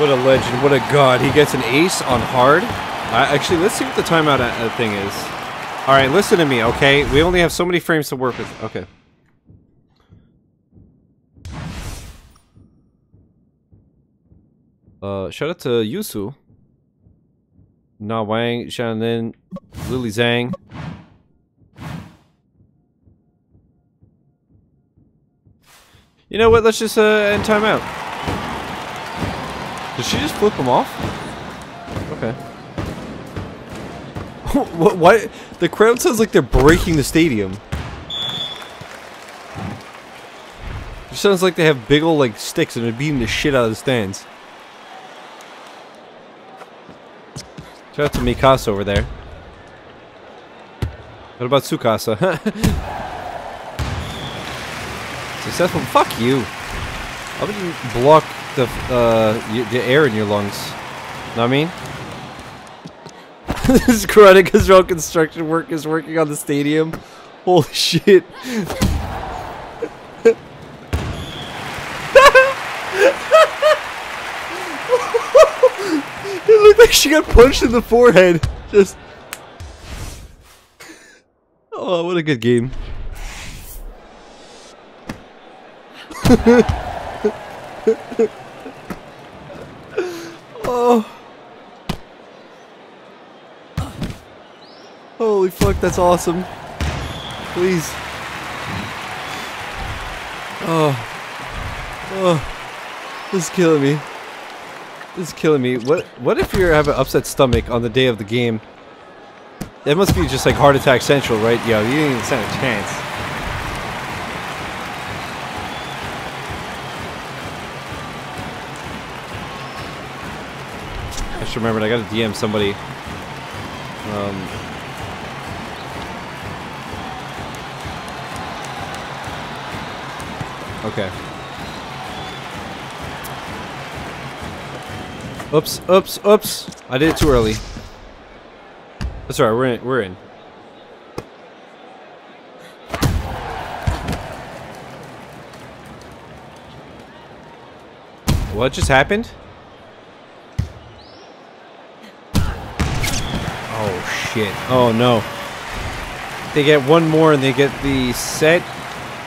What a legend! What a god! He gets an ace on hard. Uh, actually, let's see what the timeout uh, thing is. All right, listen to me, okay? We only have so many frames to work with. Okay. Uh, shout out to Yusu. Na Wang, Shannon, Lily Zhang. You know what? Let's just uh, end timeout. Did she just flip him off? Okay. what? Why? The crowd sounds like they're breaking the stadium. It sounds like they have big old like sticks and they're beating the shit out of the stands. Shout out to Mikasa over there. What about Tsukasa? Successful? Fuck you. How about you block the uh the air in your lungs? Know what I mean? this Chronika's road construction work is working on the stadium. Holy shit. It looked like she got punched in the forehead. Just. Oh, what a good game. oh. Holy fuck, that's awesome. Please. Oh. Oh. This is killing me. This is killing me. What what if you have an upset stomach on the day of the game? It must be just like heart attack central, right? Yo, you didn't even stand a chance. I just remembered I gotta DM somebody. Um, okay. Oops, oops, oops. I did it too early. That's alright, we're in we're in. What just happened? Oh shit. Oh no. They get one more and they get the set.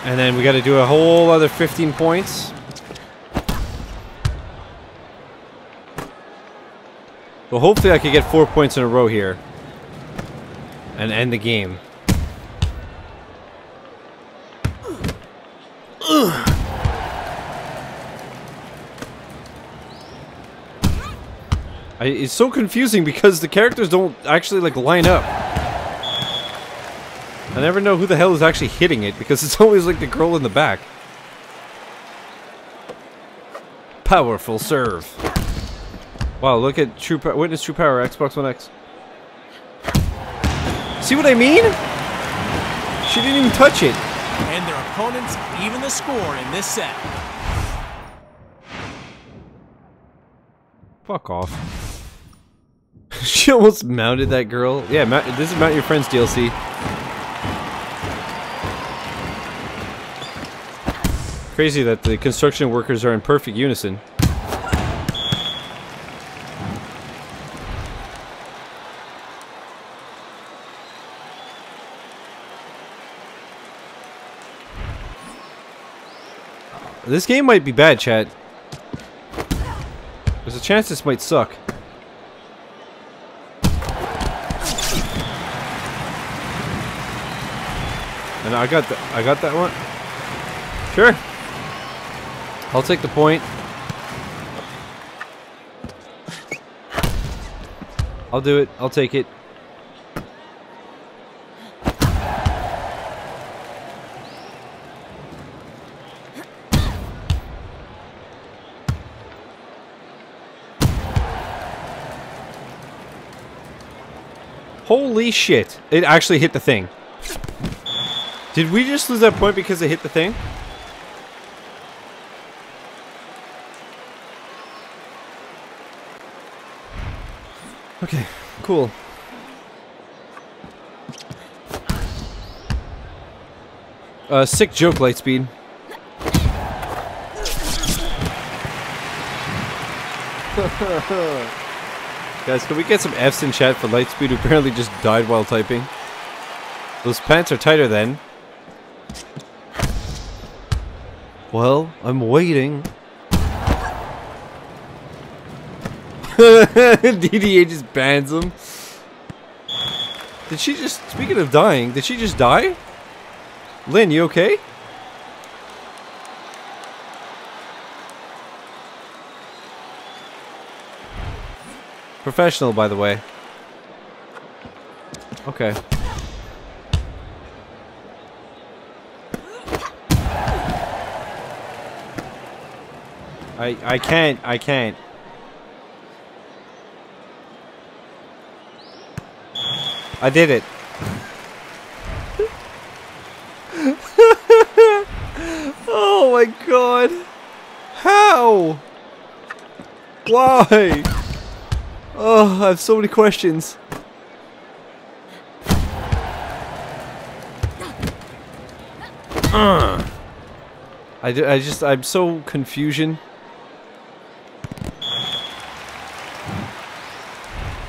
And then we gotta do a whole other 15 points. Well, hopefully I could get four points in a row here. And end the game. I, it's so confusing because the characters don't actually like line up. I never know who the hell is actually hitting it because it's always like the girl in the back. Powerful serve. Wow, look at True po Witness True Power Xbox One X. See what I mean? She didn't even touch it. And their opponents even the score in this set. Fuck off. she almost mounted that girl. Yeah, this is Mount Your Friends DLC. Crazy that the construction workers are in perfect unison. This game might be bad, Chad. There's a chance this might suck. And I got the, I got that one. Sure. I'll take the point. I'll do it. I'll take it. Holy shit. It actually hit the thing. Did we just lose that point because it hit the thing? Okay, cool. Uh, sick joke, Lightspeed. Guys, can we get some Fs in chat for Lightspeed who apparently just died while typing? Those pants are tighter then. Well, I'm waiting. DDA just bans him. Did she just, speaking of dying, did she just die? Lynn, you okay? Professional, by the way. Okay. I I can't I can't. I did it. oh my god. How? Why? Oh, I have so many questions. Uh. I, I just, I'm so confusion.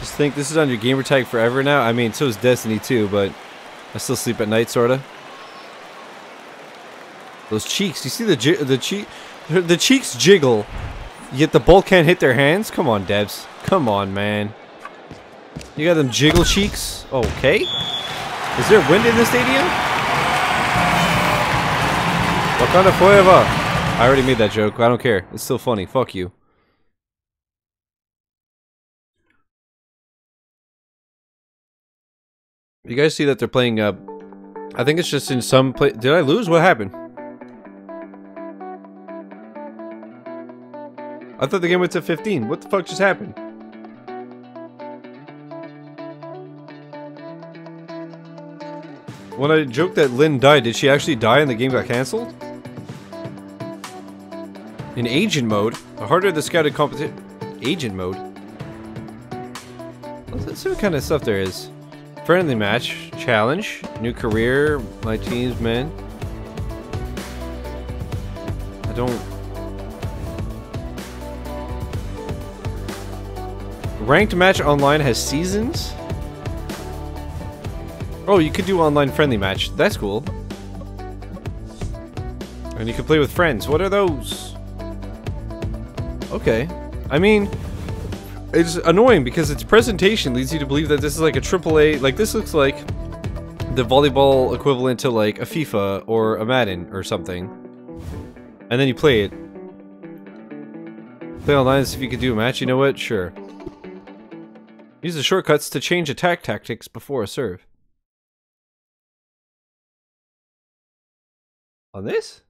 Just think this is on your gamer tag forever now. I mean, so is Destiny 2, but I still sleep at night, sorta. Those cheeks, you see the the cheek, the cheeks jiggle, yet the ball can't hit their hands. Come on, devs. Come on, man. You got them jiggle cheeks? Okay. Is there wind in the stadium? Wakanda forever. I already made that joke. I don't care. It's still funny. Fuck you. You guys see that they're playing, uh... I think it's just in some place... Did I lose? What happened? I thought the game went to 15. What the fuck just happened? When I joked that Lynn died, did she actually die and the game got cancelled? In agent mode? The harder the scouted competition... Agent mode? Let's see what kind of stuff there is. Friendly match. Challenge. New career. My team's men. I don't... Ranked match online has seasons? Oh, you could do online friendly match. That's cool. And you can play with friends. What are those? Okay. I mean, it's annoying because its presentation leads you to believe that this is like a AAA. Like, this looks like the volleyball equivalent to like a FIFA or a Madden or something. And then you play it. Play online as if you could do a match. You know what? Sure. Use the shortcuts to change attack tactics before a serve. On this?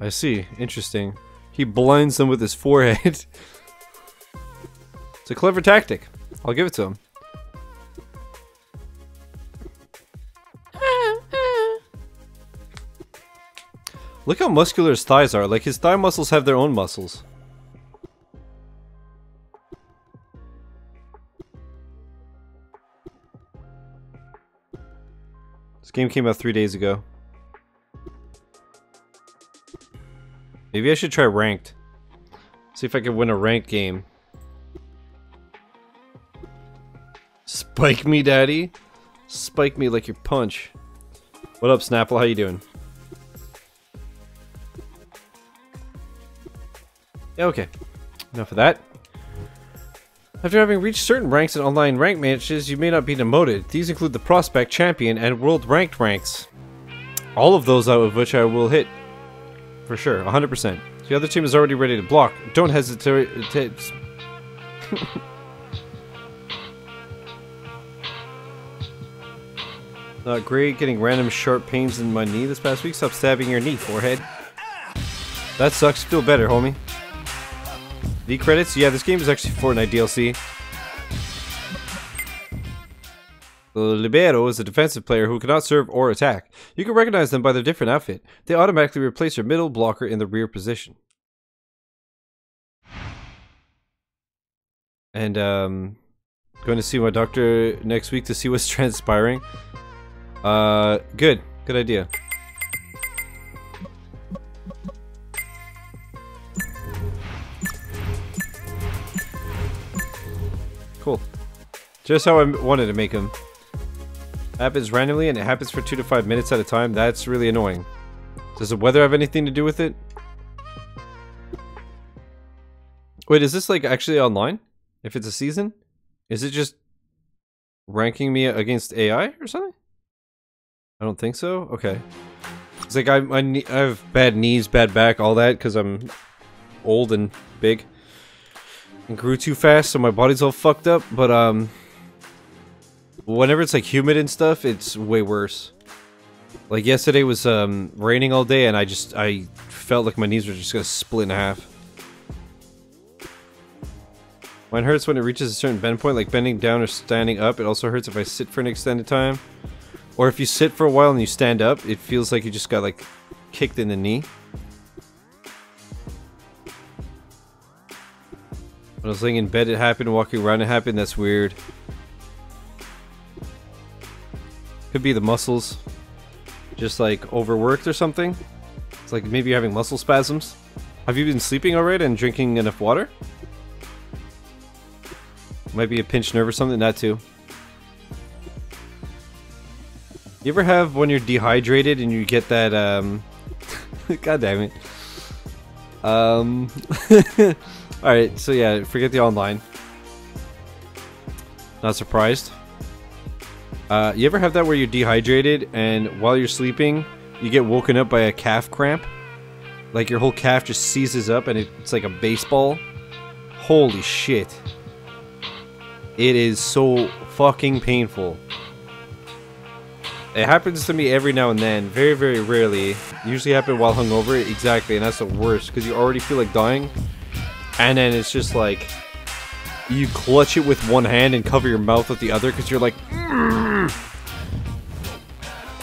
I see. Interesting. He blinds them with his forehead. it's a clever tactic. I'll give it to him. Look how muscular his thighs are. Like his thigh muscles have their own muscles. This game came out three days ago. Maybe I should try ranked. See if I can win a ranked game. Spike me, daddy. Spike me like your punch. What up, Snapple? How you doing? Okay. Enough of that. After having reached certain ranks in online rank matches, you may not be demoted. These include the Prospect, Champion, and World Ranked ranks. All of those out of which I will hit. For sure, 100%. The other team is already ready to block. Don't hesitate. Not great, getting random sharp pains in my knee this past week. Stop stabbing your knee, forehead. That sucks. Feel better, homie. The credits? Yeah, this game is actually Fortnite DLC. Libero is a defensive player who cannot serve or attack. You can recognize them by their different outfit. They automatically replace your middle blocker in the rear position. And um going to see my doctor next week to see what's transpiring. Uh good. Good idea. Cool. Just how I wanted to make them. Happens randomly and it happens for 2 to 5 minutes at a time. That's really annoying. Does the weather have anything to do with it? Wait, is this like actually online? If it's a season? Is it just ranking me against AI or something? I don't think so. Okay. It's like I, I, I have bad knees, bad back, all that because I'm old and big grew too fast, so my body's all fucked up. But um, whenever it's like humid and stuff, it's way worse. Like yesterday was um raining all day, and I just I felt like my knees were just gonna split in half. Mine hurts when it reaches a certain bend point, like bending down or standing up. It also hurts if I sit for an extended time. Or if you sit for a while and you stand up, it feels like you just got like kicked in the knee. When I was laying in bed, it happened. Walking around, it happened. That's weird. Could be the muscles. Just like overworked or something. It's like maybe you're having muscle spasms. Have you been sleeping alright and drinking enough water? Might be a pinched nerve or something. That too. You ever have when you're dehydrated and you get that um God damn it. Um Alright, so yeah, forget the online. Not surprised. Uh, you ever have that where you're dehydrated and while you're sleeping, you get woken up by a calf cramp? Like your whole calf just seizes up and it's like a baseball? Holy shit. It is so fucking painful. It happens to me every now and then, very, very rarely. Usually happen while hungover, exactly, and that's the worst, because you already feel like dying, and then it's just like you clutch it with one hand and cover your mouth with the other because you're like mm.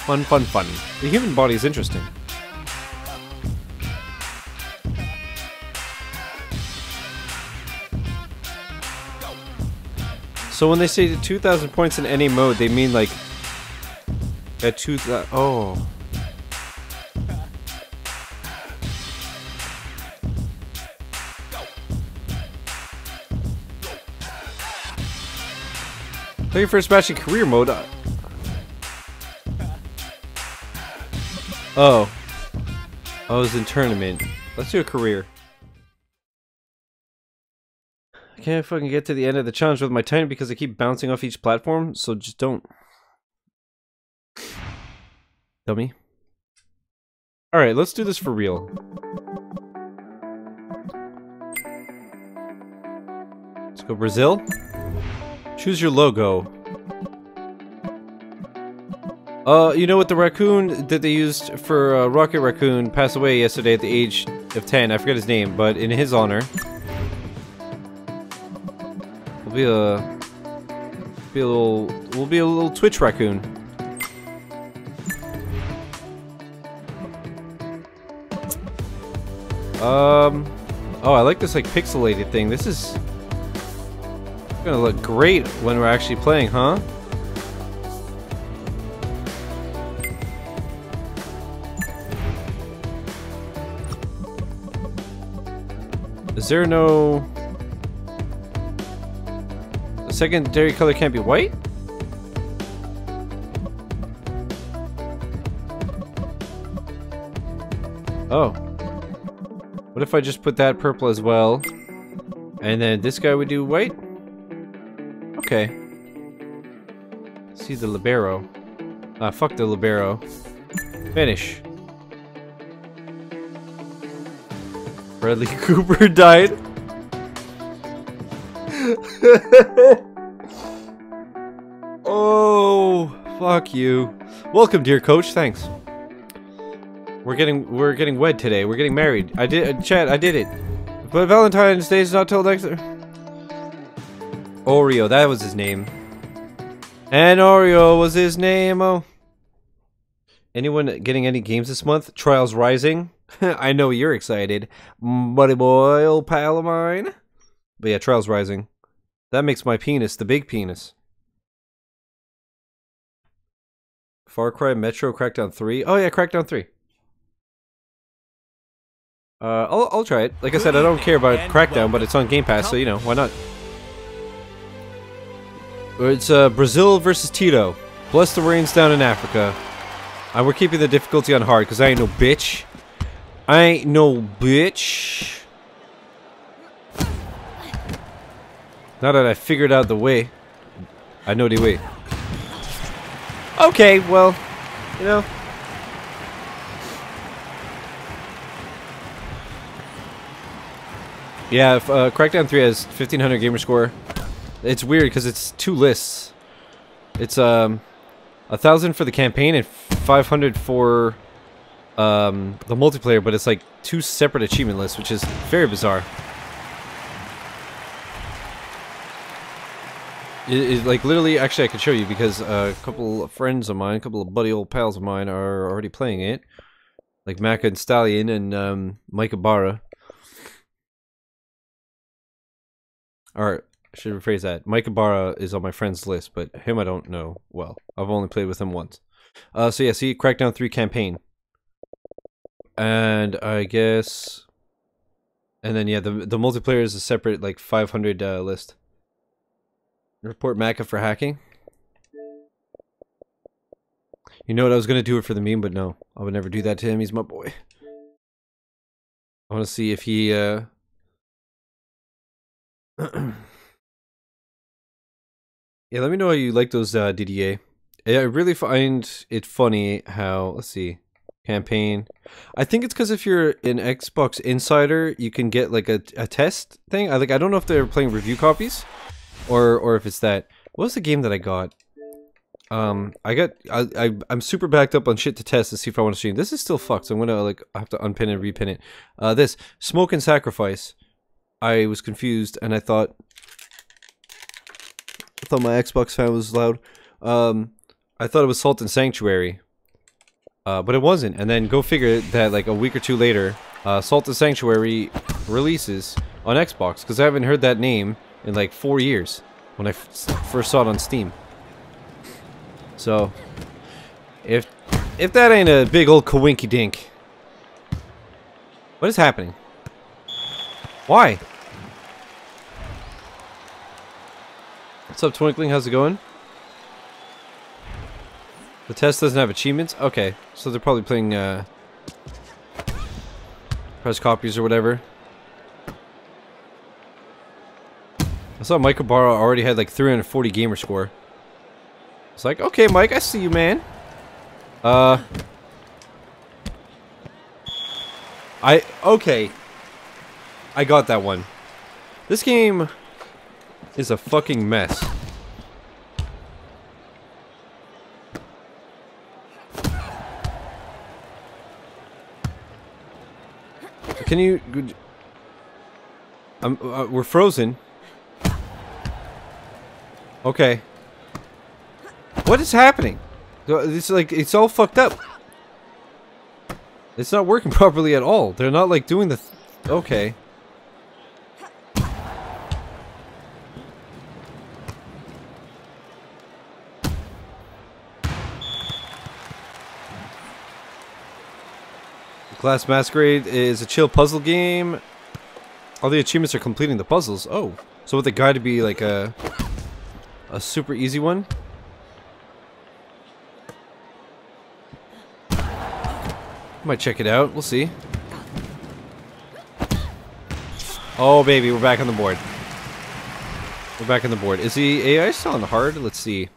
fun fun fun. The human body is interesting. So when they say 2000 points in any mode they mean like at 2000 oh Your first match in career mode. Uh, oh. oh I was in tournament. Let's do a career. I can't fucking get to the end of the challenge with my Titan because I keep bouncing off each platform, so just don't. Dummy. Alright, let's do this for real. Let's go Brazil. Choose your logo. Uh, you know what? The raccoon that they used for uh, Rocket Raccoon passed away yesterday at the age of 10. I forget his name, but in his honor, we'll be a be a little we'll be a little Twitch raccoon. Um, oh, I like this like pixelated thing. This is gonna look great when we're actually playing, huh? Is there no... The secondary color can't be white? Oh. What if I just put that purple as well? And then this guy would do white? Okay. See the libero. Ah, fuck the libero. Finish. Bradley Cooper died. oh, fuck you. Welcome, dear coach. Thanks. We're getting we're getting wed today. We're getting married. I did, uh, Chad. I did it. But Valentine's Day is not till next. Oreo, that was his name. And Oreo was his name. Oh. Anyone getting any games this month? Trials Rising. I know you're excited, buddy boy, old pal of mine. But yeah, Trials Rising. That makes my penis the big penis. Far Cry, Metro, Crackdown 3. Oh yeah, Crackdown 3. Uh, I'll, I'll try it. Like I said, I don't care about Crackdown, but it's on Game Pass, so you know, why not? It's uh, Brazil versus Tito. Bless the rains down in Africa. And we're keeping the difficulty on hard, because I ain't no bitch. I ain't no bitch. Now that I figured out the way. I know the way. Okay, well, you know. Yeah, if, uh, Crackdown 3 has 1500 gamer score. It's weird because it's two lists. It's um, a thousand for the campaign and 500 for um, the multiplayer, but it's like two separate achievement lists, which is very bizarre. It, it, like literally, actually, I could show you because a couple of friends of mine, a couple of buddy old pals of mine, are already playing it, like Maka and Stallion and um, Mike Ibarra. Or I should rephrase that. Mike Ibarra is on my friends list, but him I don't know well. I've only played with him once. Uh, so yeah, see, Crackdown 3 campaign. And I guess... And then, yeah, the the multiplayer is a separate, like, 500 uh, list. Report Maka for hacking. You know what, I was gonna do it for the meme, but no. I would never do that to him, he's my boy. I wanna see if he, uh... Yeah, let me know how you like those uh, DDA. I really find it funny how let's see campaign. I think it's because if you're an Xbox insider, you can get like a, a test thing. I like I don't know if they're playing review copies, or or if it's that. What was the game that I got? Um, I got I, I I'm super backed up on shit to test to see if I want to stream. This is still fucked, so I'm gonna like I have to unpin and repin it. Uh, this smoke and sacrifice. I was confused and I thought thought my Xbox fan was loud. Um, I thought it was Salt and Sanctuary. Uh, but it wasn't. And then go figure that like a week or two later, uh, Salt and Sanctuary releases on Xbox. Because I haven't heard that name in like four years when I first saw it on Steam. So, if if that ain't a big old coinky dink. What is happening? Why? What's up, Twinkling? How's it going? The test doesn't have achievements? Okay, so they're probably playing, uh... Press copies or whatever. I saw Mike Ibarra already had like 340 gamer score. It's like, okay, Mike, I see you, man. Uh... I... Okay. I got that one. This game is a fucking mess. Can you... Um, uh, we're frozen. Okay. What is happening? It's like, it's all fucked up. It's not working properly at all. They're not like doing the... Th okay. Glass Masquerade is a chill puzzle game. All the achievements are completing the puzzles. Oh, so with the guy to be like a a super easy one. Might check it out. We'll see. Oh baby, we're back on the board. We're back on the board. Is the AI still on the hard? Let's see.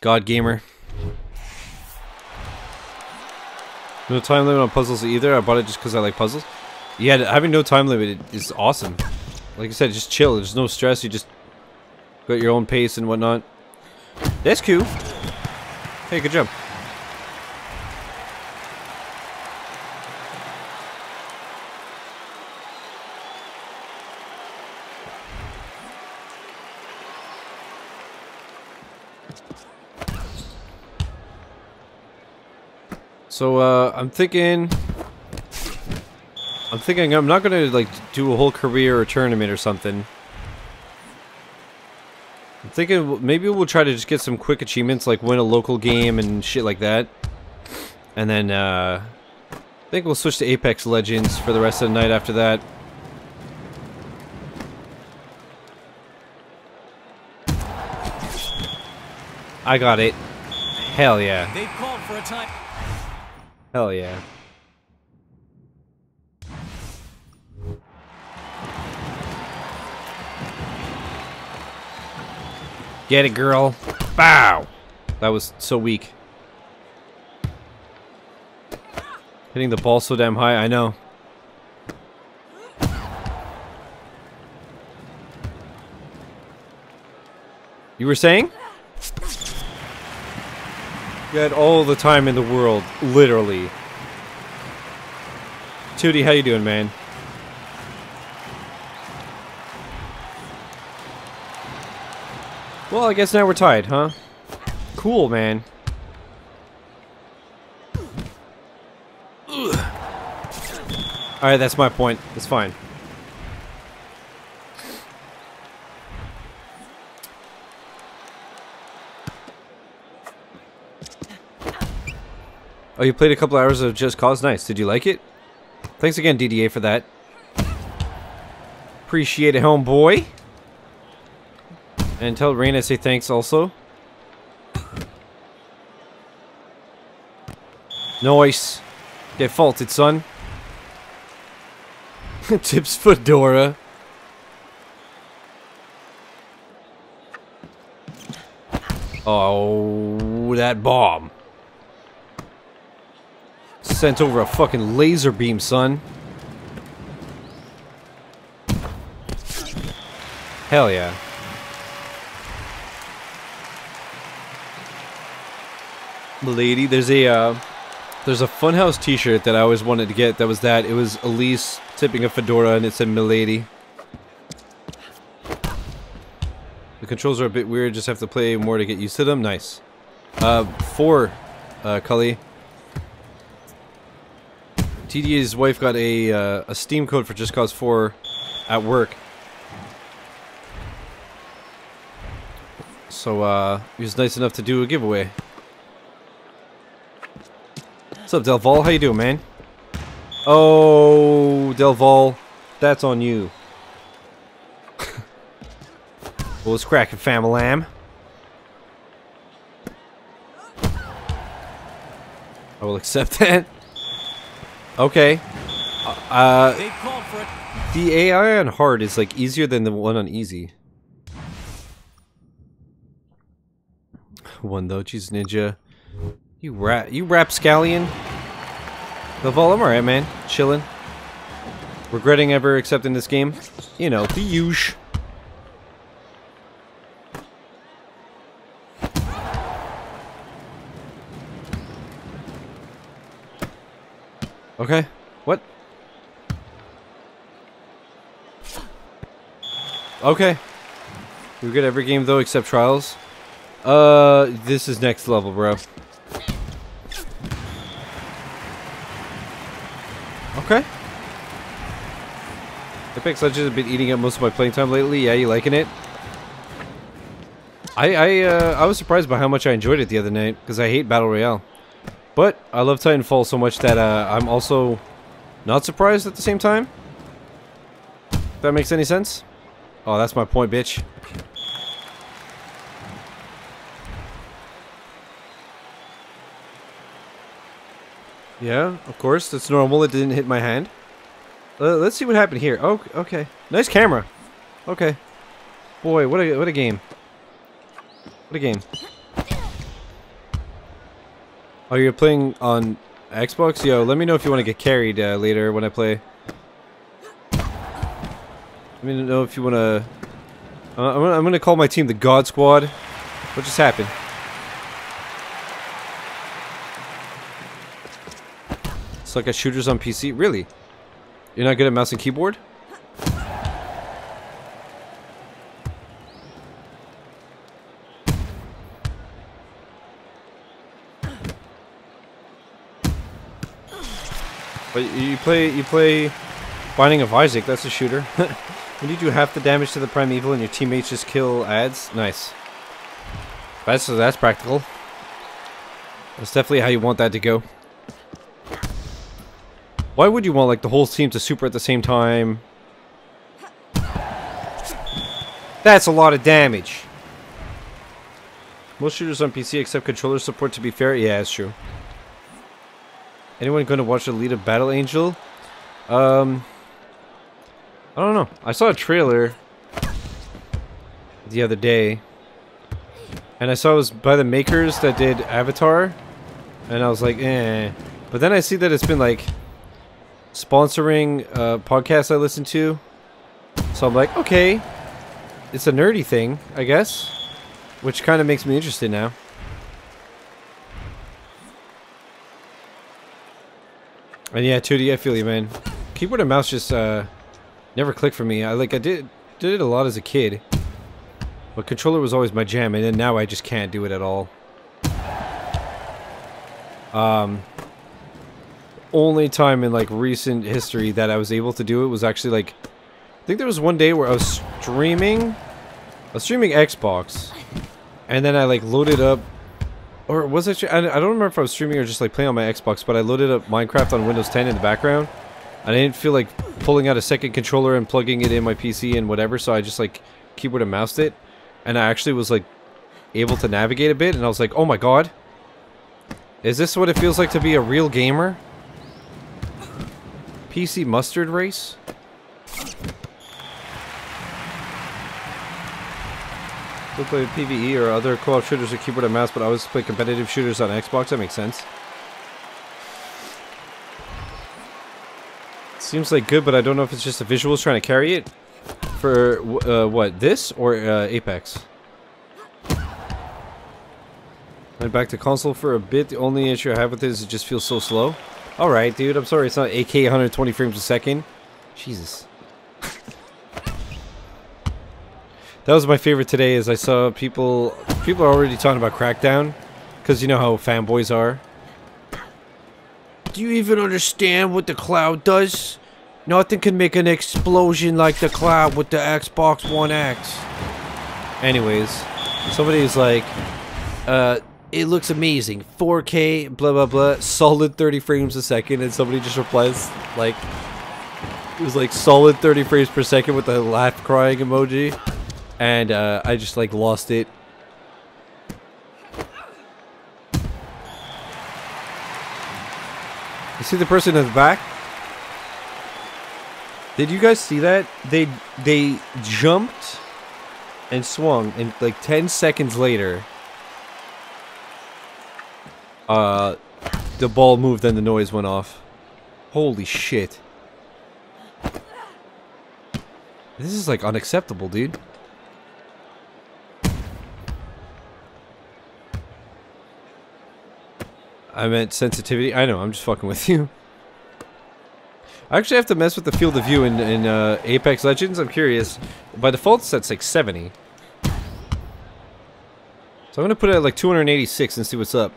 God Gamer. No time limit on puzzles either. I bought it just because I like puzzles. Yeah, having no time limit is awesome. Like I said, just chill. There's no stress. You just got your own pace and whatnot. That's cool. Hey, good job. So, uh, I'm thinking... I'm thinking I'm not gonna, like, do a whole career or tournament or something. I'm thinking maybe we'll try to just get some quick achievements, like win a local game and shit like that. And then, uh... I think we'll switch to Apex Legends for the rest of the night after that. I got it. Hell yeah. They've called for a time. Hell yeah. Get it, girl. Bow! That was so weak. Hitting the ball so damn high, I know. You were saying? You had all the time in the world, literally. Tootie, how you doing, man? Well, I guess now we're tied, huh? Cool, man. Alright, that's my point. It's fine. Oh, you played a couple hours of Just Cause? Nice. Did you like it? Thanks again, DDA, for that. Appreciate it, homeboy. And tell Rain I say thanks also. Nice. Get faulted, son. Tips Fedora. Oh, that bomb sent over a fucking laser beam, son. Hell yeah. Lady, there's a uh, there's a Funhaus T-shirt that I always wanted to get. That was that. It was Elyse tipping a fedora, and it said "Milady." The controls are a bit weird. Just have to play more to get used to them. Nice. Uh, four, uh, Cully. DDA's wife got a uh, a Steam code for Just Cause 4 at work. So uh, he was nice enough to do a giveaway. What's up, Delval? How you doing, man? Oh, Delval, that's on you. well, it's cracking, famalam. I will accept that. Okay. Uh, the AI on hard is like easier than the one on easy. One though, jeez, ninja. You rap, you rapscallion. The vol, I'm alright, man. Chilling. Regretting ever accepting this game? You know, the usual. Okay. What? Okay. We get every game though except Trials. Uh, this is next level, bro. Okay. Apex Legends has been eating up most of my playing time lately. Yeah, you liking it? I I uh, I was surprised by how much I enjoyed it the other night because I hate Battle Royale. But I love Titanfall so much that uh, I'm also not surprised at the same time. If that makes any sense? Oh, that's my point, bitch. Yeah, of course. That's normal. It didn't hit my hand. Uh, let's see what happened here. Oh, okay. Nice camera. Okay. Boy, what a what a game. What a game. Oh, you're playing on Xbox? Yo, let me know if you want to get carried uh, later when I play. Let me know if you want to... I'm, I'm gonna call my team the God Squad. What just happened? It's like a shooters on PC? Really? You're not good at mouse and keyboard? But you play you play Binding of Isaac, that's a shooter. when you do half the damage to the primeval and your teammates just kill ads, nice. That's that's practical. That's definitely how you want that to go. Why would you want like the whole team to super at the same time? That's a lot of damage. Most shooters on PC accept controller support to be fair. Yeah, it's true. Anyone going to watch the Alita Battle Angel? Um, I don't know. I saw a trailer the other day, and I saw it was by the makers that did Avatar, and I was like, eh. But then I see that it's been like sponsoring a podcast I listen to, so I'm like, okay, it's a nerdy thing, I guess, which kind of makes me interested now. And yeah, 2D, I feel you, man. Keyboard and mouse just uh, never clicked for me. I like I did did it a lot as a kid, but controller was always my jam, and then now I just can't do it at all. Um, only time in like recent history that I was able to do it was actually like, I think there was one day where I was streaming, I was streaming Xbox, and then I like loaded up or was it? I, don't remember if I was streaming or just like playing on my Xbox, but I loaded up Minecraft on Windows 10 in the background. I didn't feel like pulling out a second controller and plugging it in my PC and whatever, so I just like keyboard and moused it. And I actually was like able to navigate a bit, and I was like, oh my god. Is this what it feels like to be a real gamer? PC mustard race? Play PvE or other co-op shooters with keyboard and mouse, but I always play competitive shooters on Xbox. That makes sense. Seems like good, but I don't know if it's just the visuals trying to carry it. For, uh, what, this or uh, Apex? Went back to console for a bit. The only issue I have with it is it just feels so slow. Alright, dude. I'm sorry it's not AK 120 frames a second. Jesus. That was my favorite today Is I saw people people are already talking about Crackdown because you know how fanboys are. Do you even understand what the cloud does? Nothing can make an explosion like the cloud with the Xbox One X. Anyways, somebody's like, uh, it looks amazing. 4K, blah blah blah, solid 30 frames a second, and somebody just replies like, it was like solid 30 frames per second with a laugh crying emoji and uh, I just like lost it. You see the person in the back? Did you guys see that? They they jumped and swung and like 10 seconds later uh the ball moved and the noise went off. Holy shit. This is like unacceptable, dude. I meant sensitivity. I know, I'm just fucking with you. I actually have to mess with the field of view in, in uh, Apex Legends. I'm curious. By default, it's at like 70. So I'm going to put it at like 286 and see what's up.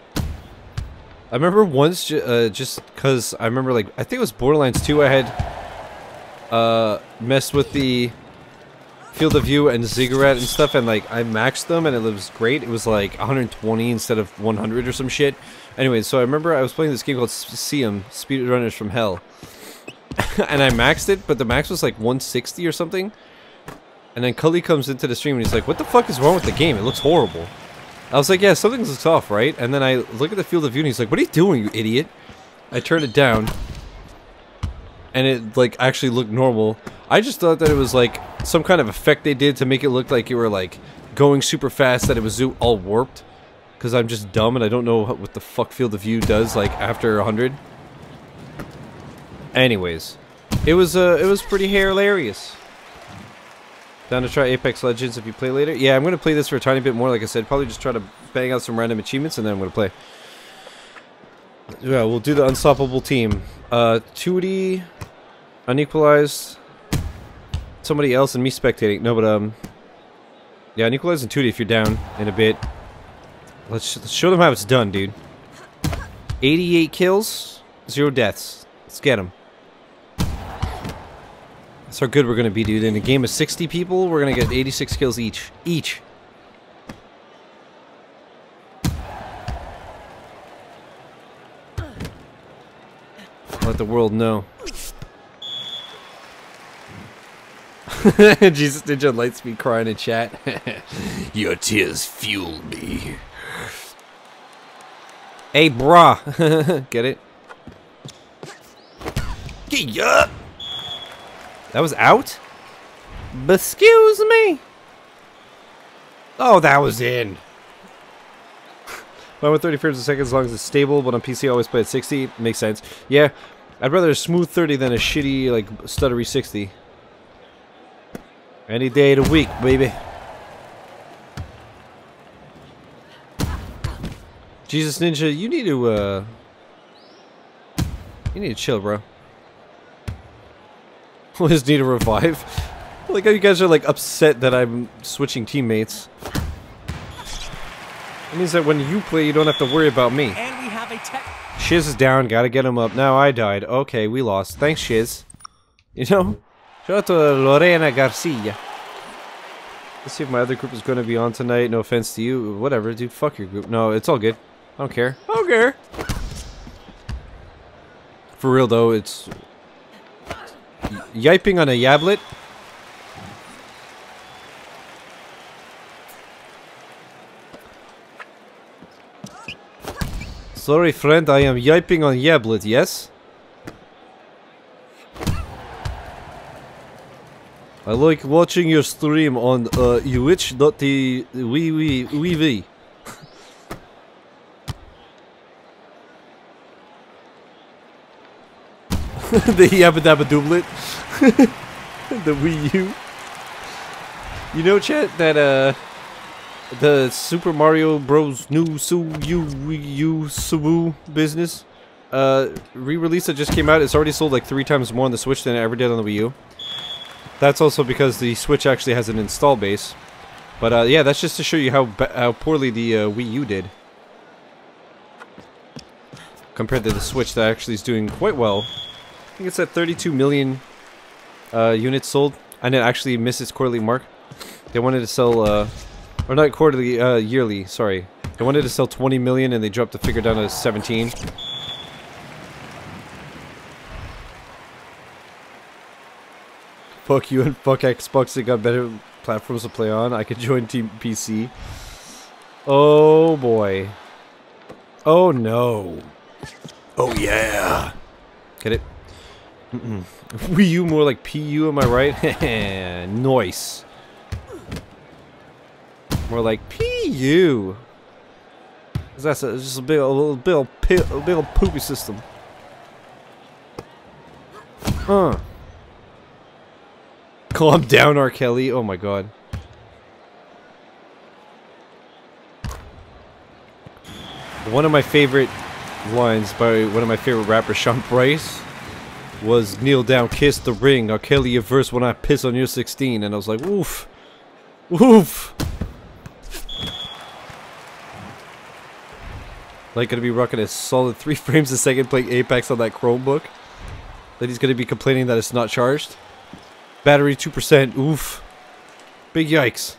I remember once, uh, just because I remember like, I think it was Borderlands 2 I had uh, messed with the field of view and ziggurat and stuff and like I maxed them and it was great. It was like 120 instead of 100 or some shit. Anyway, so I remember I was playing this game called Speed Speedrunners from Hell. and I maxed it, but the max was like 160 or something. And then Cully comes into the stream and he's like, what the fuck is wrong with the game? It looks horrible. I was like, yeah, something's off, right? And then I look at the field of view and he's like, what are you doing, you idiot? I turned it down. And it, like, actually looked normal. I just thought that it was, like, some kind of effect they did to make it look like you were, like, going super fast, that it was all warped. Because I'm just dumb and I don't know what the fuck field of view does, like, after 100. Anyways. It was, uh, it was pretty hilarious. Down to try Apex Legends if you play later? Yeah, I'm going to play this for a tiny bit more, like I said. Probably just try to bang out some random achievements, and then I'm going to play. Yeah, we'll do the Unstoppable Team. Uh, 2D, Unequalized, somebody else, and me spectating. No, but, um... Yeah, Unequalized and 2D if you're down in a bit. Let's, let's show them how it's done, dude. 88 kills, 0 deaths. Let's get them. That's how good we're going to be, dude. In a game of 60 people, we're going to get 86 kills each. Each. Let the world know. Jesus Ninja lights me crying in chat. Your tears fuel me. Hey, brah. Get it? Get up. That was out? Excuse me? Oh, that was in. Mine with 30 frames a second as long as it's stable, but on PC I always play at 60. Makes sense. Yeah, I'd rather a smooth 30 than a shitty, like, stuttery 60. Any day of the week, baby. Jesus Ninja, you need to, uh... You need to chill, bro. Just need a revive. like how you guys are like upset that I'm switching teammates. It means that when you play, you don't have to worry about me. And we have a tech. Shiz is down, gotta get him up. Now I died. Okay, we lost. Thanks, Shiz. You know? Shout out to Lorena Garcia. Let's see if my other group is gonna be on tonight. No offense to you. Whatever, dude. Fuck your group. No, it's all good. I don't care. I don't care. For real though, it's yiping on a yablet. Sorry, friend, I am yiping on yablet, yes? I like watching your stream on uh, Twitch.tv. the Yabba Dabba Dooblet. the Wii U. You know, chat, that, uh, the Super Mario Bros. new Su U Wii U Subu business, uh, re-release that just came out, it's already sold like three times more on the Switch than it ever did on the Wii U. That's also because the Switch actually has an install base. But, uh, yeah, that's just to show you how, how poorly the uh, Wii U did. Compared to the Switch that actually is doing quite well think it's at 32 million uh, units sold, and it actually missed its quarterly mark. They wanted to sell, uh, or not quarterly, uh, yearly, sorry. They wanted to sell 20 million and they dropped the figure down to 17. Fuck you and fuck Xbox, they got better platforms to play on. I could join Team PC. Oh boy. Oh no. Oh yeah. Get it? Mm -mm. Wii U more like PU, am I right? nice. More like PU. That's a, just a big, a little, big, a big old poopy system. Huh. Calm down, R. Kelly. Oh my god. One of my favorite lines by one of my favorite rappers, Sean Price, was kneel down, kiss the ring. R. Kelly a verse when I piss on your 16. And I was like, oof. Oof. Like gonna be rocking a solid three frames a second playing Apex on that Chromebook. That he's gonna be complaining that it's not charged. Battery 2%, oof. Big yikes.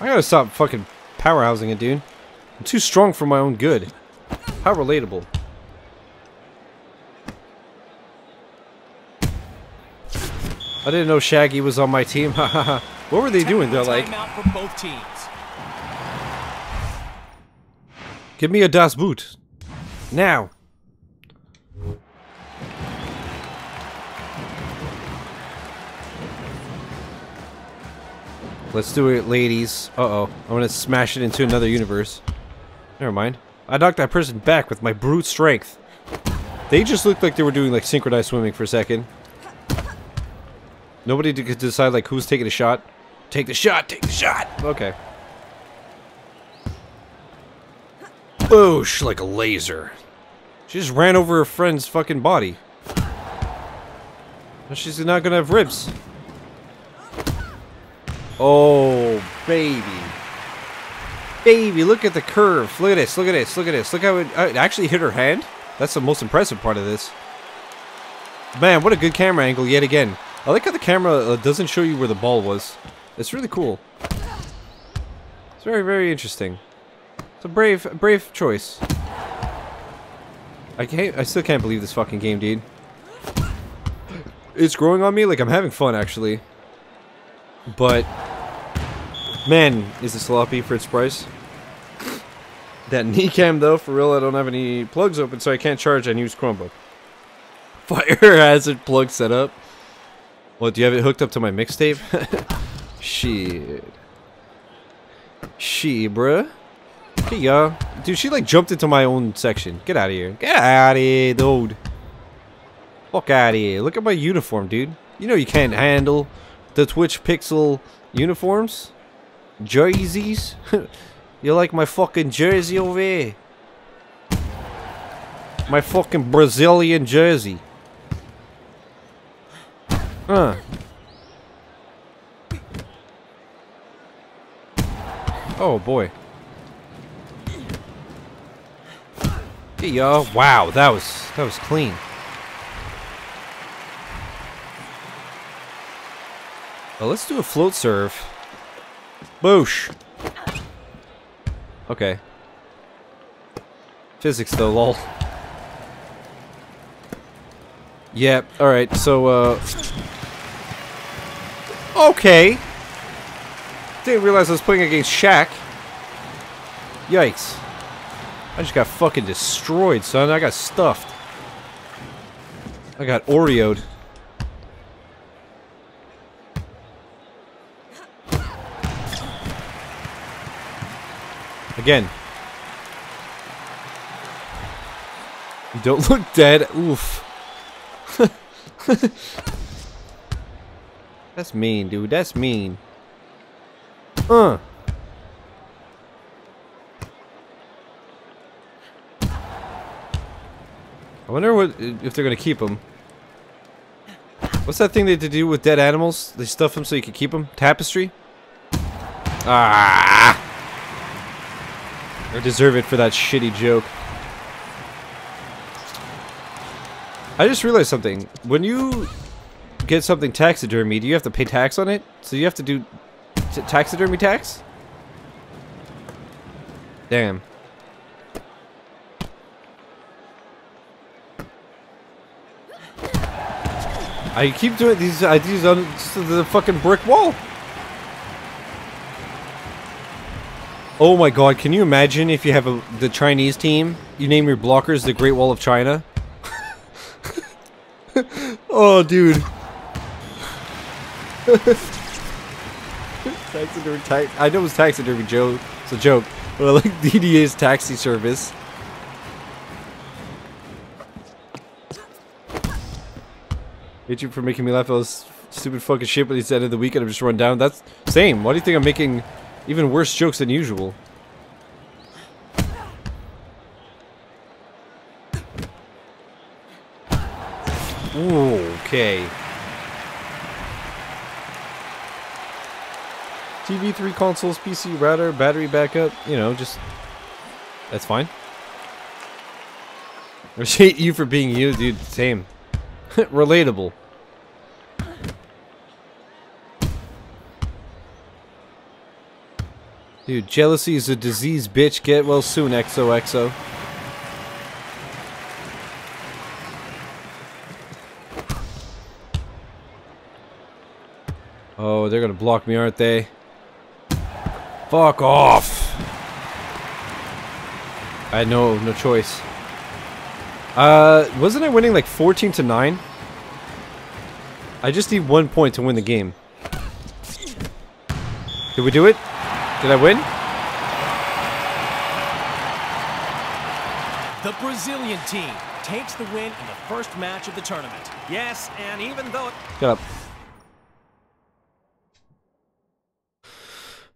I gotta stop fucking powerhousing it, dude. I'm too strong for my own good. How relatable. I didn't know Shaggy was on my team. what were they doing? They're like, Timeout for both teams. give me a Das Boot. Now. Let's do it, ladies. Uh-oh. I'm gonna smash it into another universe. Never mind. I knocked that person back with my brute strength. They just looked like they were doing like synchronized swimming for a second. Nobody could decide like who's taking a shot. Take the shot, take the shot! Okay. Boosh, like a laser. She just ran over her friend's fucking body. Now she's not gonna have ribs. Oh, baby. Baby, look at the curve. Look at this, look at this, look at this. Look how it, uh, it actually hit her hand. That's the most impressive part of this. Man, what a good camera angle yet again. I like how the camera uh, doesn't show you where the ball was. It's really cool. It's very, very interesting. It's a brave, brave choice. I can't, I still can't believe this fucking game, dude. It's growing on me, like I'm having fun, actually. But, man, is it sloppy for its price. That knee cam, though, for real, I don't have any plugs open, so I can't charge and use Chromebook. Fire hazard plug set up. What, do you have it hooked up to my mixtape? Shit. She, bruh. Hey, y'all. Dude, she like jumped into my own section. Get out of here. Get out of here, dude. Fuck out of here. Look at my uniform, dude. You know you can't handle the Twitch Pixel uniforms? Jerseys? You like my fucking jersey over here? My fucking Brazilian jersey. Huh. Oh boy. Hey y'all. Wow, that was that was clean. Well, let's do a float serve. Boosh. Okay. Physics though, lol. Yep, yeah, alright, so, uh... Okay! Didn't realize I was playing against Shaq. Yikes. I just got fucking destroyed, son. I got stuffed. I got Oreoed. Again. You don't look dead. Oof. That's mean, dude. That's mean. Uh. I wonder what if they're gonna keep them. What's that thing they do with dead animals? They stuff them so you can keep them. Tapestry. Ah. I deserve it for that shitty joke. I just realized something. When you get something taxidermy, do you have to pay tax on it? So you have to do taxidermy tax? Damn. I keep doing these ideas on the fucking brick wall. Oh my god, can you imagine if you have a, the Chinese team, you name your blockers the Great Wall of China? oh, dude. taxidermy ta I know it's taxidermy joke. It's a joke. But I like DDA's taxi service. Hate you for making me laugh at those stupid fucking shit, but it's the end of the weekend. I'm just run down. That's same. Why do you think I'm making even worse jokes than usual? Okay. TV, three consoles, PC, router, battery backup. You know, just that's fine. I hate you for being you, dude. Same. Relatable. Dude, jealousy is a disease, bitch. Get well soon, XOXO. Oh, they're gonna block me, aren't they? Fuck off! I had no no choice. Uh, wasn't I winning like 14 to 9? I just need one point to win the game. Did we do it? Did I win? The Brazilian team takes the win in the first match of the tournament. Yes, and even though it Shut up.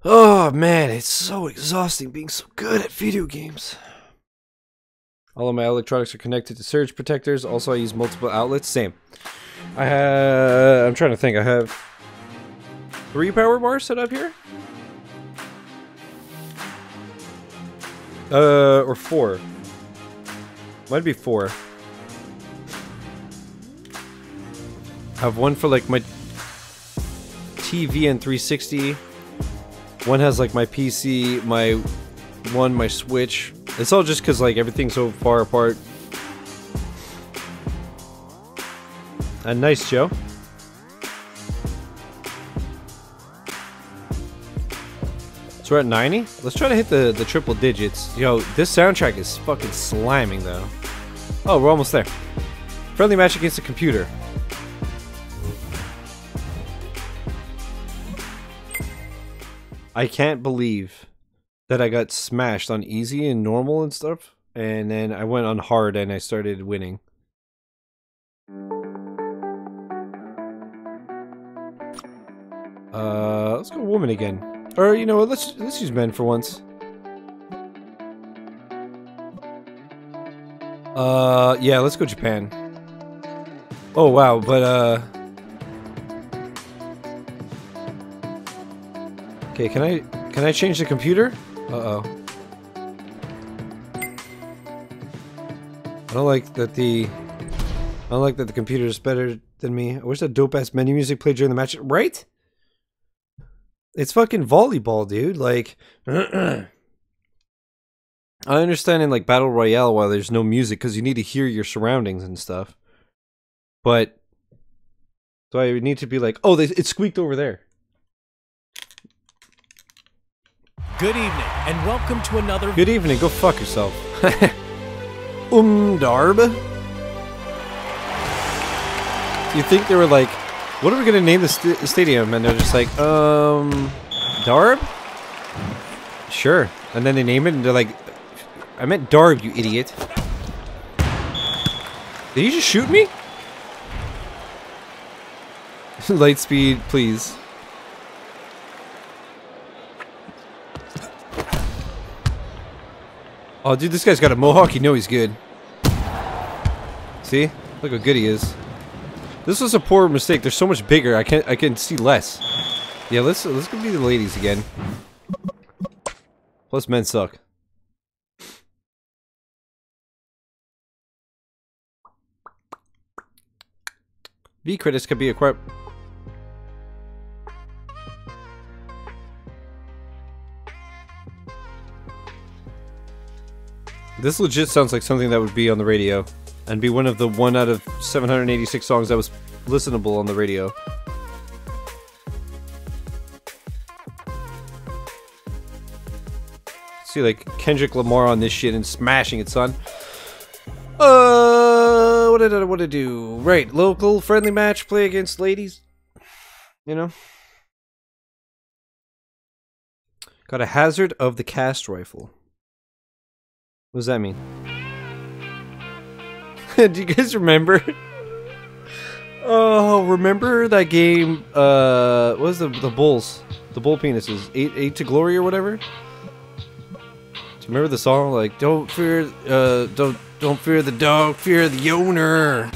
Oh man, it's so exhausting being so good at video games. All of my electronics are connected to surge protectors. Also, I use multiple outlets. Same. I have. I'm trying to think. I have three power bars set up here. Uh, or four. Might be four. I have one for like my TV and 360. One has like my PC, my one, my Switch. It's all just because like everything's so far apart. And nice, Joe. So we're at 90? Let's try to hit the, the triple digits. Yo, this soundtrack is fucking slamming though. Oh, we're almost there. Friendly match against the computer. I can't believe that I got smashed on easy and normal and stuff. And then I went on hard and I started winning. Uh, let's go woman again. Or you know what? Let's let's use men for once. Uh, yeah, let's go Japan. Oh wow, but uh. Okay, can I can I change the computer? Uh oh. I don't like that the I don't like that the computer is better than me. I wish that dope ass menu music played during the match. Right? It's fucking volleyball, dude. Like, I understand in like battle royale while there's no music because you need to hear your surroundings and stuff. But so I need to be like, oh, they, it squeaked over there. Good evening, and welcome to another Good evening. Go fuck yourself. um, Darb. You think they were like, what are we gonna name the st stadium? And they're just like, um, Darb. Sure. And then they name it, and they're like, I meant Darb, you idiot. Did you just shoot me? Light speed, please. Oh, dude, this guy's got a mohawk. You know he's good. See? Look how good he is. This was a poor mistake. They're so much bigger. I can I can see less. Yeah, let's let's go be the ladies again. Plus, men suck. V credits could be acquired. This legit sounds like something that would be on the radio and be one of the one out of 786 songs that was listenable on the radio. See like Kendrick Lamar on this shit and smashing it, son. Uh, what did I did I do? Right, local friendly match, play against ladies. You know. Got a hazard of the cast rifle. What does that mean? Do you guys remember? Oh, remember that game? Uh, what was the the bulls? The bull penises, eight eight to glory or whatever. Do you remember the song? Like, don't fear, uh, don't don't fear the dog, fear the owner.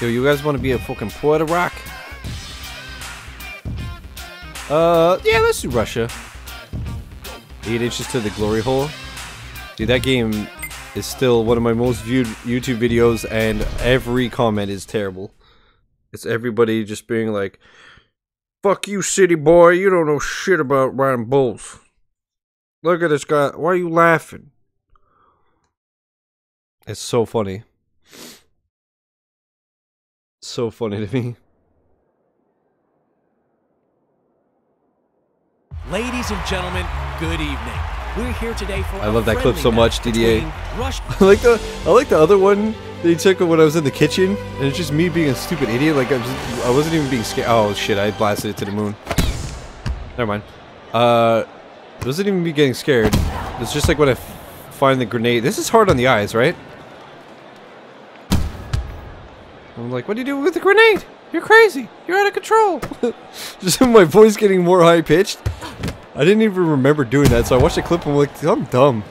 Yo, you guys want to be a fucking Puerto Rock? Uh, yeah, let's do Russia. Eight inches to the glory hole. Dude, that game is still one of my most viewed YouTube videos, and every comment is terrible. It's everybody just being like, Fuck you, city boy, you don't know shit about riding bulls. Look at this guy, why are you laughing? It's so funny. So funny to me. Ladies and gentlemen, good evening. We're here today for I love that clip so much, DDA. Rush I like the I like the other one they took when I was in the kitchen, and it's just me being a stupid idiot. Like I, was, I wasn't even being scared. Oh shit! I blasted it to the moon. Never mind. Uh, it wasn't even me getting scared. It's just like when I f- find the grenade. This is hard on the eyes, right? I'm like, what do you do with the grenade? You're crazy. You're out of control. just my voice getting more high pitched. I didn't even remember doing that, so I watched the clip and I'm like, I'm dumb.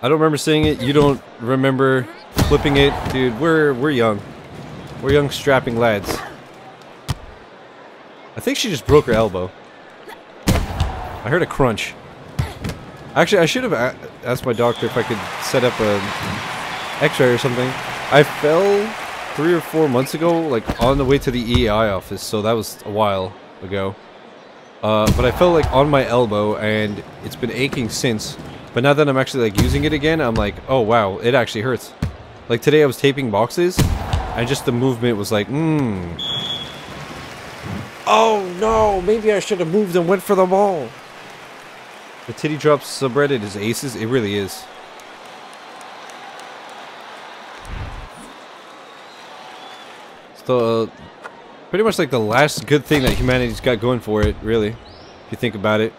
I don't remember seeing it. You don't remember flipping it, dude. We're we're young. We're young, strapping lads. I think she just broke her elbow. I heard a crunch. Actually, I should have asked my doctor if I could set up a X-ray or something. I fell three or four months ago, like on the way to the EI office, so that was a while ago. Uh, but I felt like on my elbow, and it's been aching since. But now that I'm actually like using it again, I'm like, oh wow, it actually hurts. Like today I was taping boxes, and just the movement was like, mmm. Oh no, maybe I should have moved and went for the ball. The titty drops subreddit is aces, it really is. So, uh, pretty much like the last good thing that humanity's got going for it, really, if you think about it.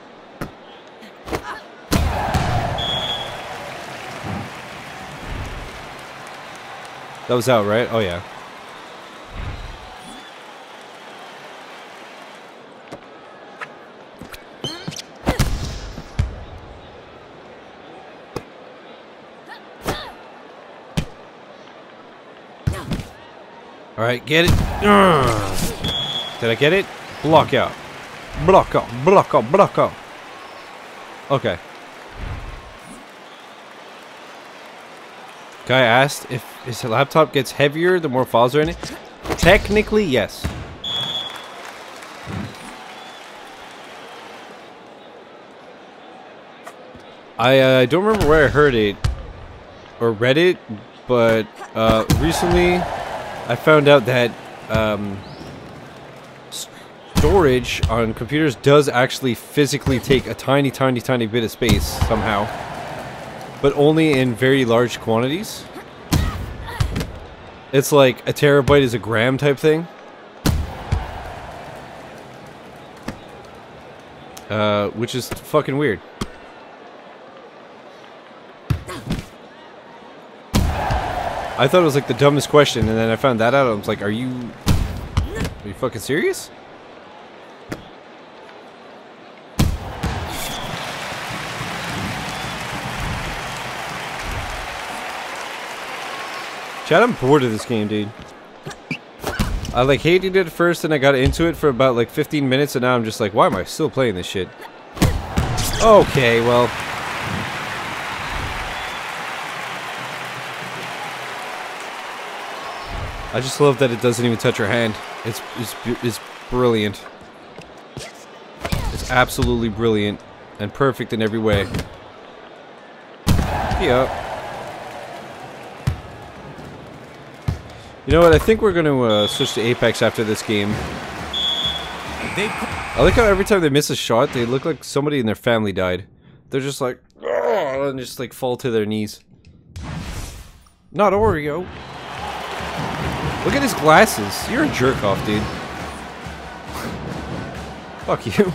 That was out, right? Oh, yeah. Alright, get it. Ugh. Did I get it? Block out. Block out. Block out. Block out. Okay. Guy asked if his laptop gets heavier the more files are in it. Technically, yes. I uh, don't remember where I heard it or read it, but uh, recently I found out that um, storage on computers does actually physically take a tiny, tiny, tiny bit of space somehow, but only in very large quantities. It's like a terabyte is a gram type thing. Uh, which is fucking weird. I thought it was like the dumbest question, and then I found that out. I was like, "Are you, are you fucking serious?" Chad, I'm bored of this game, dude. I like hated it at first, and I got into it for about like 15 minutes, and now I'm just like, why am I still playing this shit? Okay, well. I just love that it doesn't even touch her hand. It's it's it's brilliant. It's absolutely brilliant and perfect in every way. Yeah. You know what? I think we're going to uh, switch to Apex after this game. I like how every time they miss a shot, they look like somebody in their family died. They're just like, and just like fall to their knees. Not Oreo. Look at his glasses. You're a jerk off, dude. Fuck you.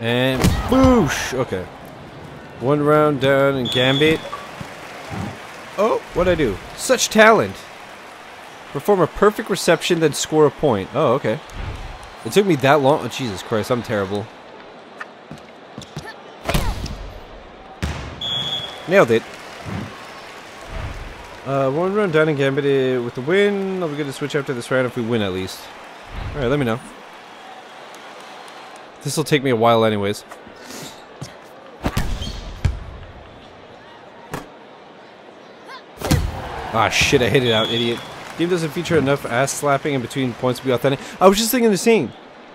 And boosh! Okay. One round down and Gambit. Oh, what'd I do? Such talent! Perform a perfect reception, then score a point. Oh, okay. It took me that long. Oh, Jesus Christ, I'm terrible. Nailed it. Uh, one round down and Gambit uh, with the win. I'll be good to switch after this round if we win at least. Alright, let me know. This will take me a while anyways. Ah shit, I hit it out, idiot. Game doesn't feature enough ass slapping in between points to be authentic. I was just thinking the same.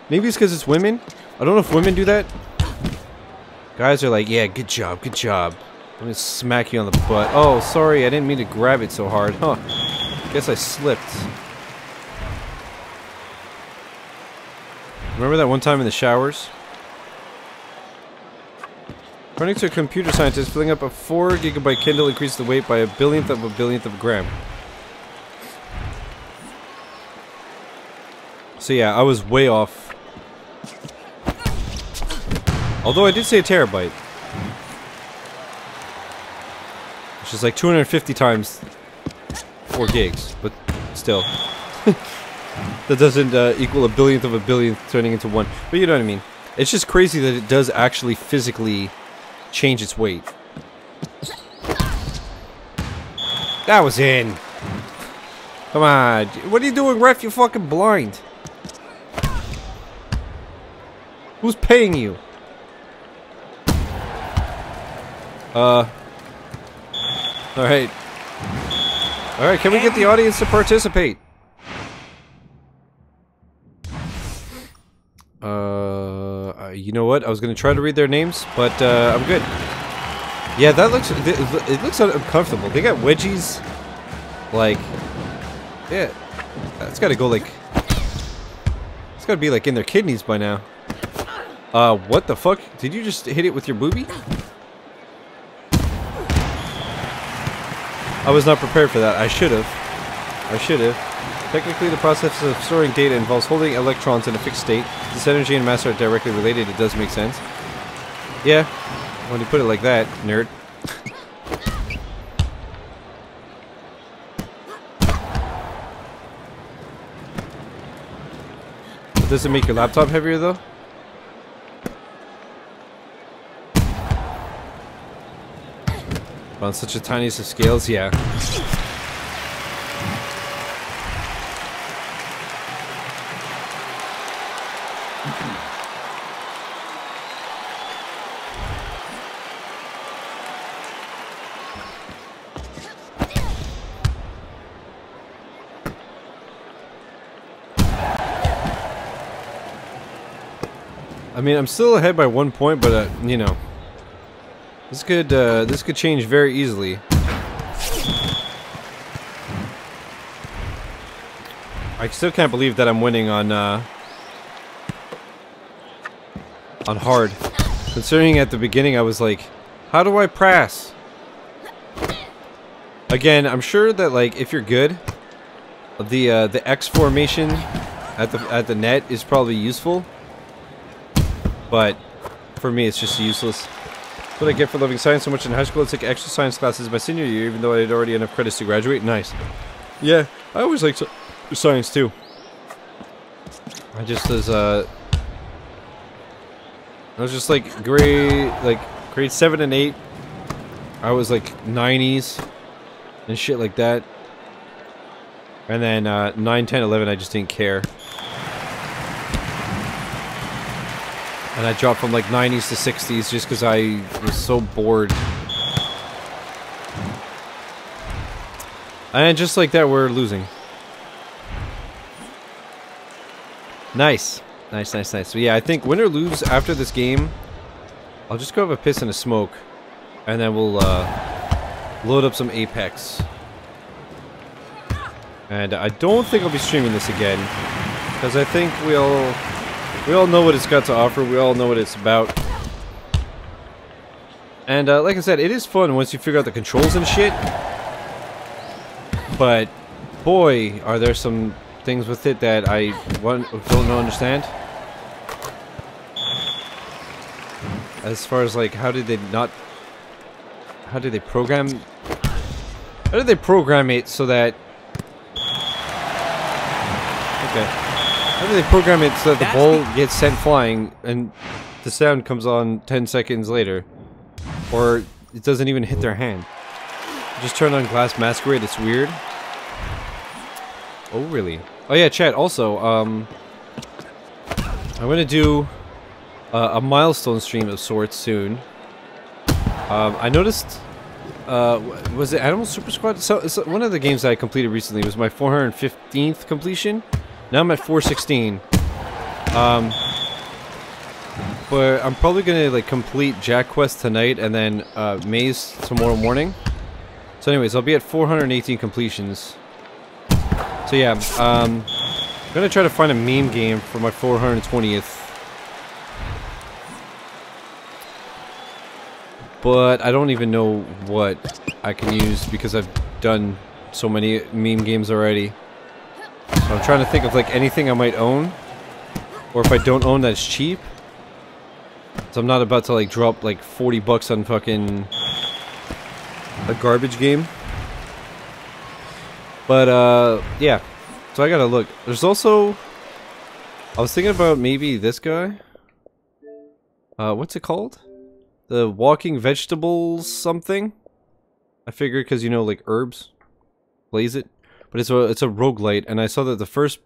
Maybe it's because it's women. I don't know if women do that. Guys are like, yeah, good job, good job. I'm gonna smack you on the butt. Oh, sorry, I didn't mean to grab it so hard. Huh. Guess I slipped. Remember that one time in the showers? According to a computer scientist, filling up a 4 gigabyte Kindle increases the weight by a billionth of a billionth of a gram. So yeah, I was way off. Although I did say a terabyte. Which is like 250 times 4 gigs, but still. that doesn't uh, equal a billionth of a billionth turning into one. But you know what I mean. It's just crazy that it does actually physically change its weight. That was in. Come on. What are you doing, ref? You're fucking blind. Who's paying you? Uh. Alright. Alright, can we get the audience to participate? Uh, you know what? I was gonna try to read their names, but uh, I'm good. Yeah, that looks it looks uncomfortable. They got wedgies, like, yeah, it's got to go like, it's got to be like in their kidneys by now. Uh, what the fuck? Did you just hit it with your booby? I was not prepared for that. I should have. I should have. Technically, the process of storing data involves holding electrons in a fixed state. This energy and mass are directly related. It does make sense. Yeah, when you put it like that, nerd. Does it make your laptop heavier, though? On such a tiniest of scales, yeah. I mean, I'm still ahead by one point, but uh, you know, this could uh, this could change very easily. I still can't believe that I'm winning on uh, on hard. Considering at the beginning I was like, how do I press? Again, I'm sure that like if you're good, the uh, the X formation at the at the net is probably useful. But for me, it's just useless. What I get for loving science so much in high school, I took extra science classes my senior year, even though I had already enough credits to graduate. Nice. Yeah, I always liked science too. I just was, uh... I was just like grade, like grade 7 and 8. I was like 90s and shit like that. And then uh, 9, 10, 11, I just didn't care. And I dropped from like 90s to 60s just because I was so bored. And just like that, we're losing. Nice. Nice, nice, nice. So yeah, I think win or lose after this game, I'll just go have a piss and a smoke. And then we'll uh, load up some Apex. And I don't think I'll be streaming this again. Because I think we'll we all know what it's got to offer. We all know what it's about. And uh, like I said, it is fun once you figure out the controls and shit. But boy, are there some things with it that I don't understand. as far as like how did they not how did they program how did they program it so that okay how did they program it so that the ball the- gets sent flying and the sound comes on 10 seconds later or it doesn't even hit their hand just turn on glass masquerade it's weird oh really oh yeah chat also um i'm gonna do uh, a milestone stream of sorts soon. Um, I noticed, uh, was it Animal Super Squad? So, so one of the games that I completed recently was my 415th completion. Now I'm at 416. Um, but I'm probably gonna like complete Jack Quest tonight and then uh, Maze tomorrow morning. So, anyways, I'll be at 418 completions. So yeah, um, I'm gonna try to find a meme game for my 420th. but I don't even know what I can use because I've done so many meme games already. So I'm trying to think of like anything I might own, or if I don't own that's cheap. So I'm not about to like drop like 40 bucks on fucking a garbage game. But uh, yeah. So I gotta look. There's also, I was thinking about maybe this guy. Uh, what's it called? The walking vegetables something? I figure because you know like herbs plays it. But it's a it's a roguelite and I saw that the first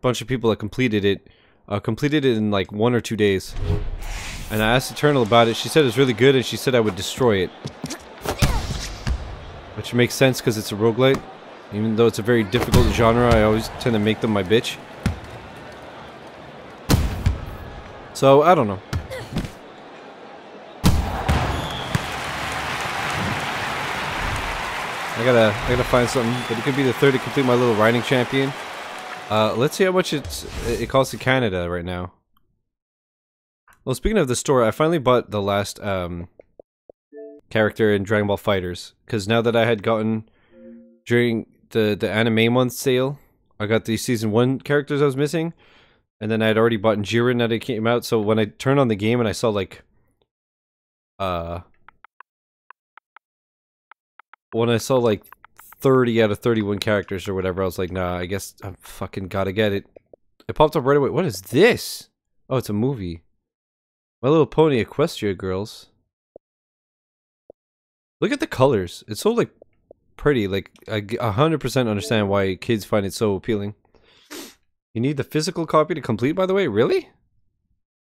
bunch of people that completed it uh, completed it in like one or two days. And I asked Eternal about it. She said it's really good and she said I would destroy it. Which makes sense because it's a roguelite. Even though it's a very difficult genre, I always tend to make them my bitch. So, I don't know. I gotta, I gotta find something, but it could be the third to complete my little riding champion. Uh, let's see how much it's, it costs in Canada right now. Well, speaking of the store, I finally bought the last, um, character in Dragon Ball FighterZ. Because now that I had gotten, during the, the anime month sale, I got the season 1 characters I was missing. And then I had already bought Jiren that it came out, so when I turned on the game and I saw, like, uh, when I saw like 30 out of 31 characters or whatever, I was like, nah, I guess I fucking gotta get it. It popped up right away. What is this? Oh, it's a movie. My Little Pony Equestria Girls. Look at the colors. It's so like pretty. Like I g- a hundred percent understand why kids find it so appealing. You need the physical copy to complete, by the way. Really?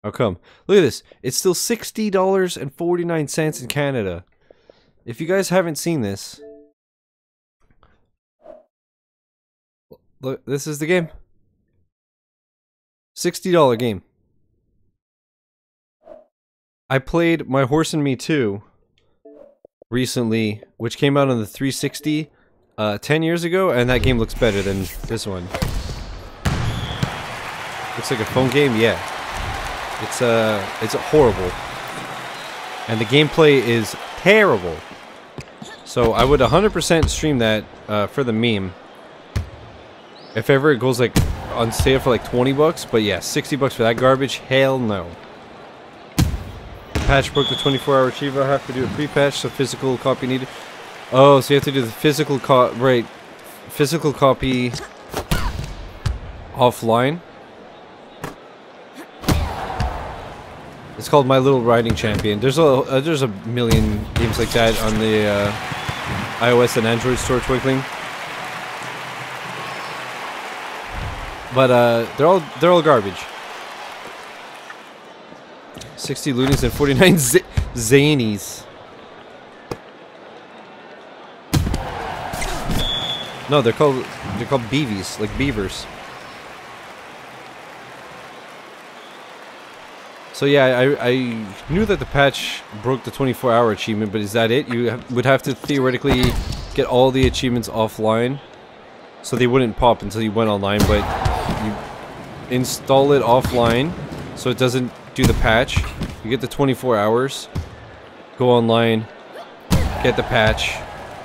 How come? Look at this. It's still sixty dollars and forty nine cents in Canada. If you guys haven't seen this, look, this is the game. $60 game. I played My Horse and Me 2 recently, which came out on the 360 uh, 10 years ago, and that game looks better than this one. Looks like a phone game, yeah. It's uh, it's horrible, and the gameplay is terrible. So I would 100% stream that uh, for the meme. If ever it goes like on sale for like 20 bucks, but yeah, 60 bucks for that garbage, hell no. Patch broke the 24-hour achievement. I have to do a pre-patch, so physical copy needed. Oh, so you have to do the physical copy, right, physical copy offline. It's called My Little Riding Champion. There's a uh, there's a million games like that on the uh, iOS and Android store, Twinkling. But uh, they're all they're all garbage. 60 loonies and 49 z- zanies. No, they're called they're called beavies, like beavers. So yeah, I, I knew that the patch broke the 24-hour achievement, but is that it? You have, would have to theoretically get all the achievements offline, so they wouldn't pop until you went online. But you install it offline, so it doesn't do the patch. You get the 24 hours, go online, get the patch.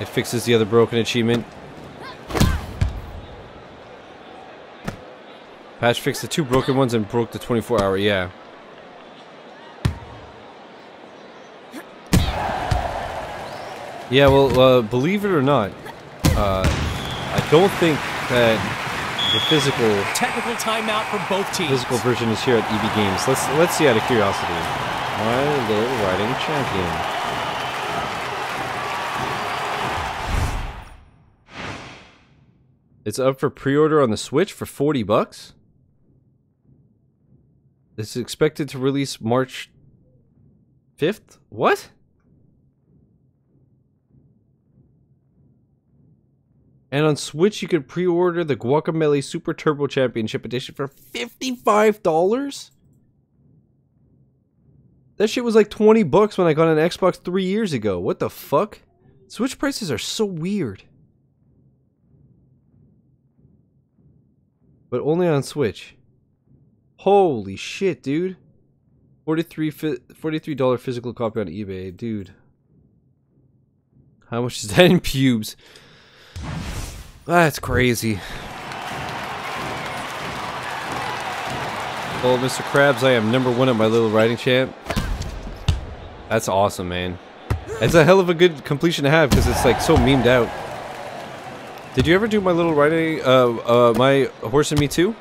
It fixes the other broken achievement. Patch fixed the two broken ones and broke the 24 hour. Yeah. Yeah, well, uh, believe it or not, uh, I don't think that the physical Technical timeout for both teams. physical version is here at EB Games. Let's let's see out of curiosity. My little riding champion. It's up for pre-order on the Switch for 40 bucks. It's expected to release March 5th? What? And on Switch, you can pre-order the Guacamelee Super Turbo Championship Edition for $55? That shit was like 20 bucks when I got an Xbox 3 years ago. What the fuck? Switch prices are so weird. But only on Switch. Holy shit, dude. 43 $43 physical copy on eBay, dude. How much is that in pubes? That's crazy. Well, Mr. Krabs, I am number one at my little riding champ. That's awesome, man. It's a hell of a good completion to have because it's like so memed out. Did you ever do my little riding, uh, uh, my horse and me too?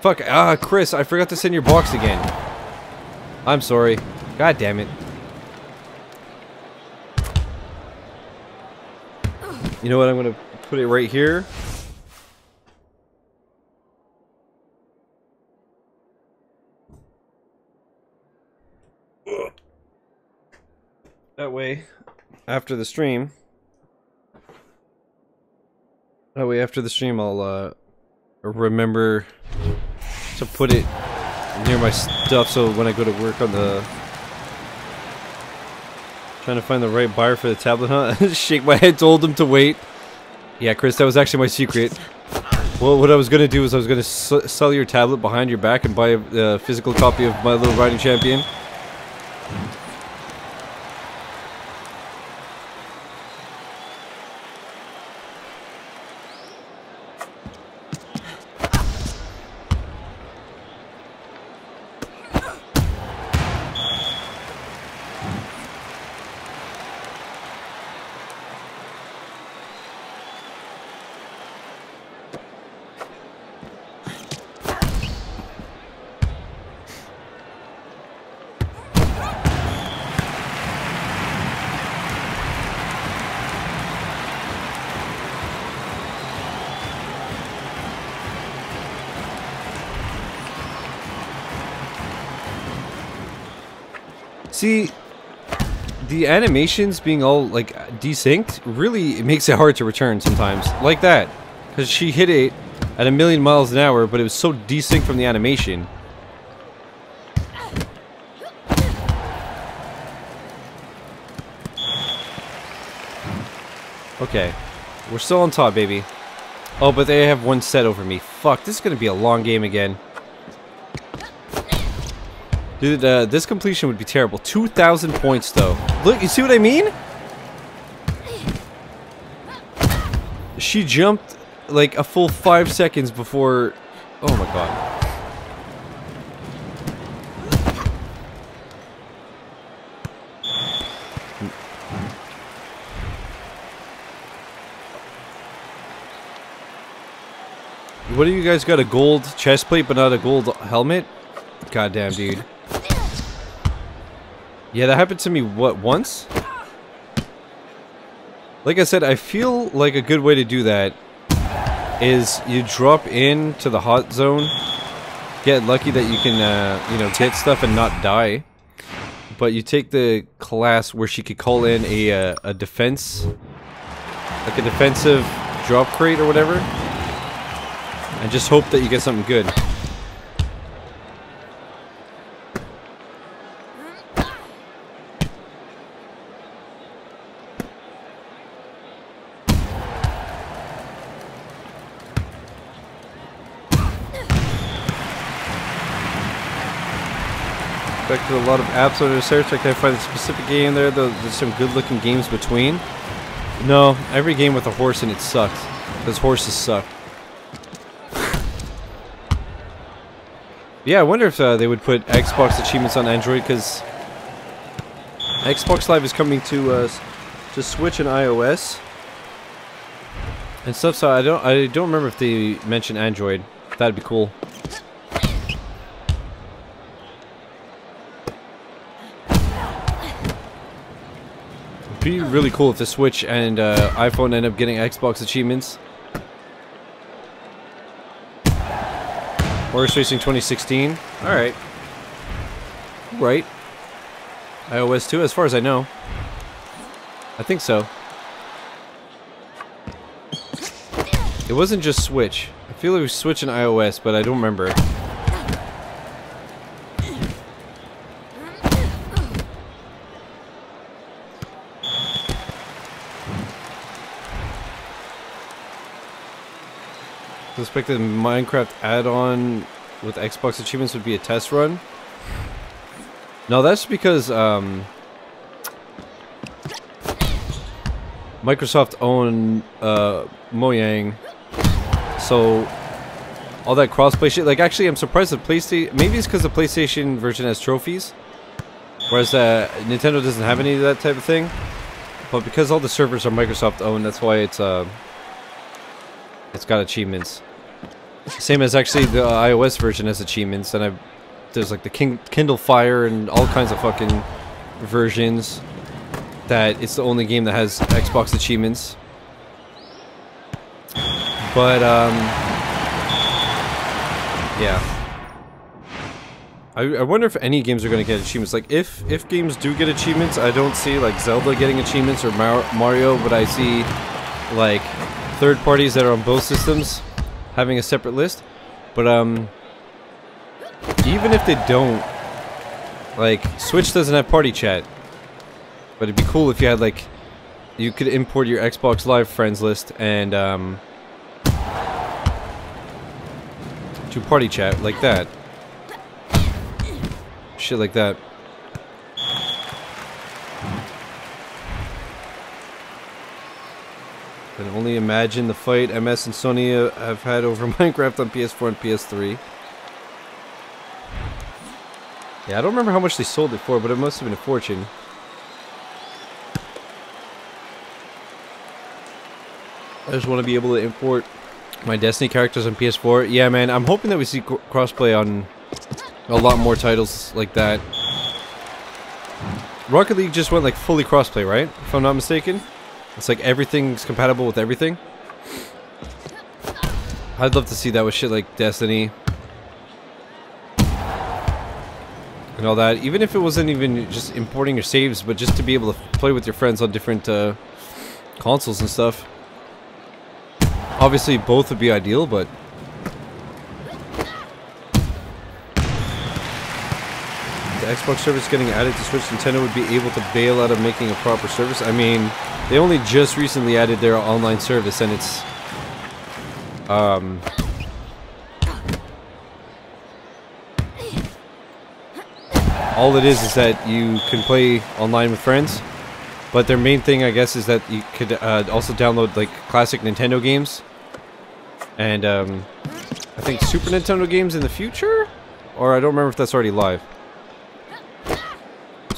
Fuck, ah, Chris, I forgot to send your box again. I'm sorry. God damn it. You know what, I'm gonna put it right here. That way, after the stream, that way after the stream I'll uh, remember to put it near my stuff so when I go to work on the trying to find the right buyer for the tablet huh? Shake my head told him to wait. Yeah Chris that was actually my secret. Well what I was gonna do is I was gonna sell your tablet behind your back and buy a uh, physical copy of my little riding champion animations being all like desynced really makes it hard to return sometimes. Like that. Because she hit it at a million miles an hour, but it was so desynced from the animation. Okay. We're still on top, baby. Oh, but they have one set over me. Fuck, this is going to be a long game again. Dude, uh, this completion would be terrible. 2,000 points, though. Look, you see what I mean? She jumped, like, a full five seconds before... Oh, my God. What do you guys got? A gold chest plate, but not a gold helmet? Goddamn, dude. Yeah, that happened to me, what, once? Like I said, I feel like a good way to do that is you drop into the hot zone, get lucky that you can, uh, you know, get stuff and not die. But you take the class where she could call in a, uh, a defense, like a defensive drop crate or whatever, and just hope that you get something good. A lot of apps under search. I can't find a specific game there, there's some good looking games between. No, every game with a horse in it sucks. Because horses suck. yeah, I wonder if uh, they would put Xbox achievements on Android, because Xbox Live is coming to uh, to Switch and iOS and stuff. So I don't I don't remember if they mentioned Android. That'd be cool. Be really cool if the Switch and uh, iPhone end up getting Xbox achievements. Horse Racing 2016. All right. Right. iOS 2, as far as I know. I think so. It wasn't just Switch. I feel it was Switch and iOS, but I don't remember. I suspect that Minecraft add-on with Xbox achievements would be a test run. No, that's because um, Microsoft owned uh, Mojang, so all that crossplay shit. Like, actually, I'm surprised that PlayStation. Maybe it's because the PlayStation version has trophies, whereas uh, Nintendo doesn't have any of that type of thing. But because all the servers are Microsoft owned, that's why it's uh, it's got achievements. Same as actually the iOS version has achievements, and I there's like the King, Kindle Fire and all kinds of fucking versions. That it's the only game that has Xbox achievements. But um, yeah. I, wonder if any games are going to get achievements. Like, if if games do get achievements, I don't see like Zelda getting achievements or Mar Mario, but I see like third parties that are on both systems having a separate list. But um, even if they don't, like Switch doesn't have party chat, but it'd be cool if you had like you could import your Xbox Live friends list and um, to party chat like that. Shit like that. Can only imagine the fight MS and Sony have had over Minecraft on PS4 and PS3. Yeah, I don't remember how much they sold it for, but it must have been a fortune. I just want to be able to import my Destiny characters on PS4. Yeah, man, I'm hoping that we see crossplay on a lot more titles like that. Rocket League just went like fully crossplay, right? If I'm not mistaken. It's like everything's compatible with everything. I'd love to see that with shit like Destiny. And all that. Even if it wasn't even just importing your saves, but just to be able to play with your friends on different uh, consoles and stuff. Obviously, both would be ideal, but... Xbox service getting added to Switch, Nintendo would be able to bail out of making a proper service. I mean... They only just recently added their online service, and it's um, all it is is that you can play online with friends. But their main thing, I guess, is that you could uh, also download like classic Nintendo games, and um, I think Super Nintendo games in the future, or I don't remember if that's already live.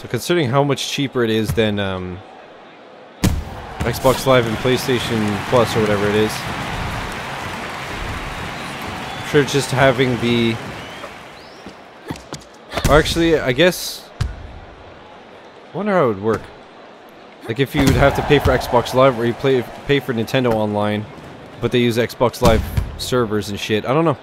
So considering how much cheaper it is than um, Xbox Live and PlayStation Plus or whatever it is. I'm sure just having the... Actually, I guess... I wonder how it would work. Like if you would have to pay for Xbox Live or you play, pay for Nintendo Online, but they use Xbox Live servers and shit. I don't know.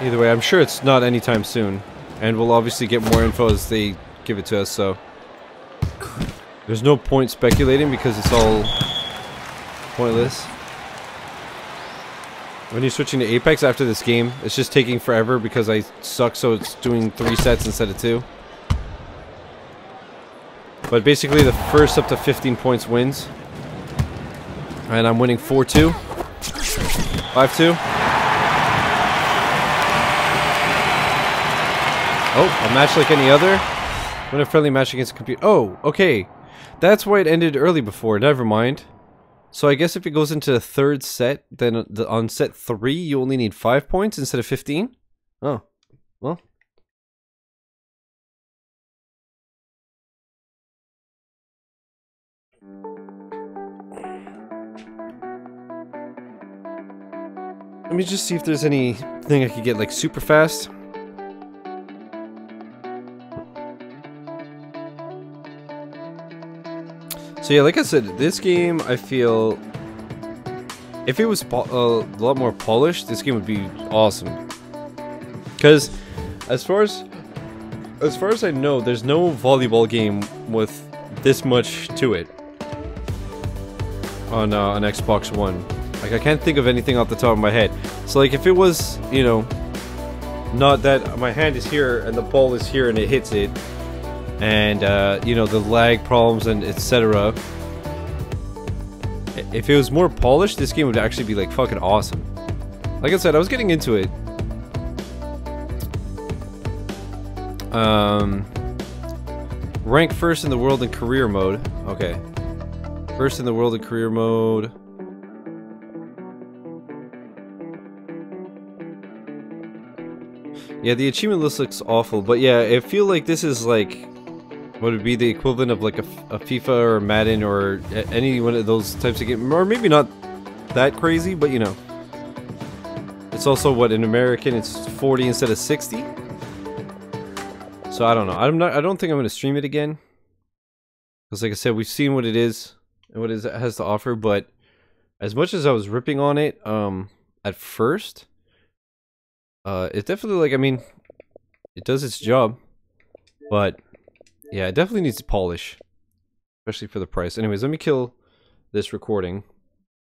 Either way, I'm sure it's not anytime soon. And we'll obviously get more info as they give it to us, so... There's no point speculating because it's all pointless. When you're switching to Apex after this game, it's just taking forever because I suck so it's doing three sets instead of two. But basically the first up to 15 points wins. And I'm winning 4-2. 5-2. Oh, a match like any other? Win a friendly match against a computer. Oh, okay. That's why it ended early before. Never mind. So I guess if it goes into the third set, then on set three, you only need five points instead of 15? Oh, well. Let me just see if there's anything I could get like super fast. So yeah, like I said, this game I feel if it was a lot more polished, this game would be awesome. Because as far as as far as I know, there's no volleyball game with this much to it on uh, on Xbox One. Like I can't think of anything off the top of my head. So like if it was, you know, not that my hand is here and the ball is here and it hits it, and uh, you know the lag problems and etc. If it was more polished, this game would actually be like fucking awesome. Like I said, I was getting into it. Um, rank first in the world in career mode. Okay. First in the world in career mode. Yeah, the achievement list looks awful, but yeah, I feel like this is like what would be the equivalent of like a, a FIFA or Madden or any one of those types of games, or maybe not that crazy, but you know. It's also what in American it's 40 instead of 60. So I don't know. I'm not. I don't think I'm going to stream it again. Because like I said, we've seen what it is and what it has to offer. But as much as I was ripping on it, um, at first, uh, it definitely like I mean, it does its job, but yeah, it definitely needs to polish, especially for the price. Anyways, let me kill this recording.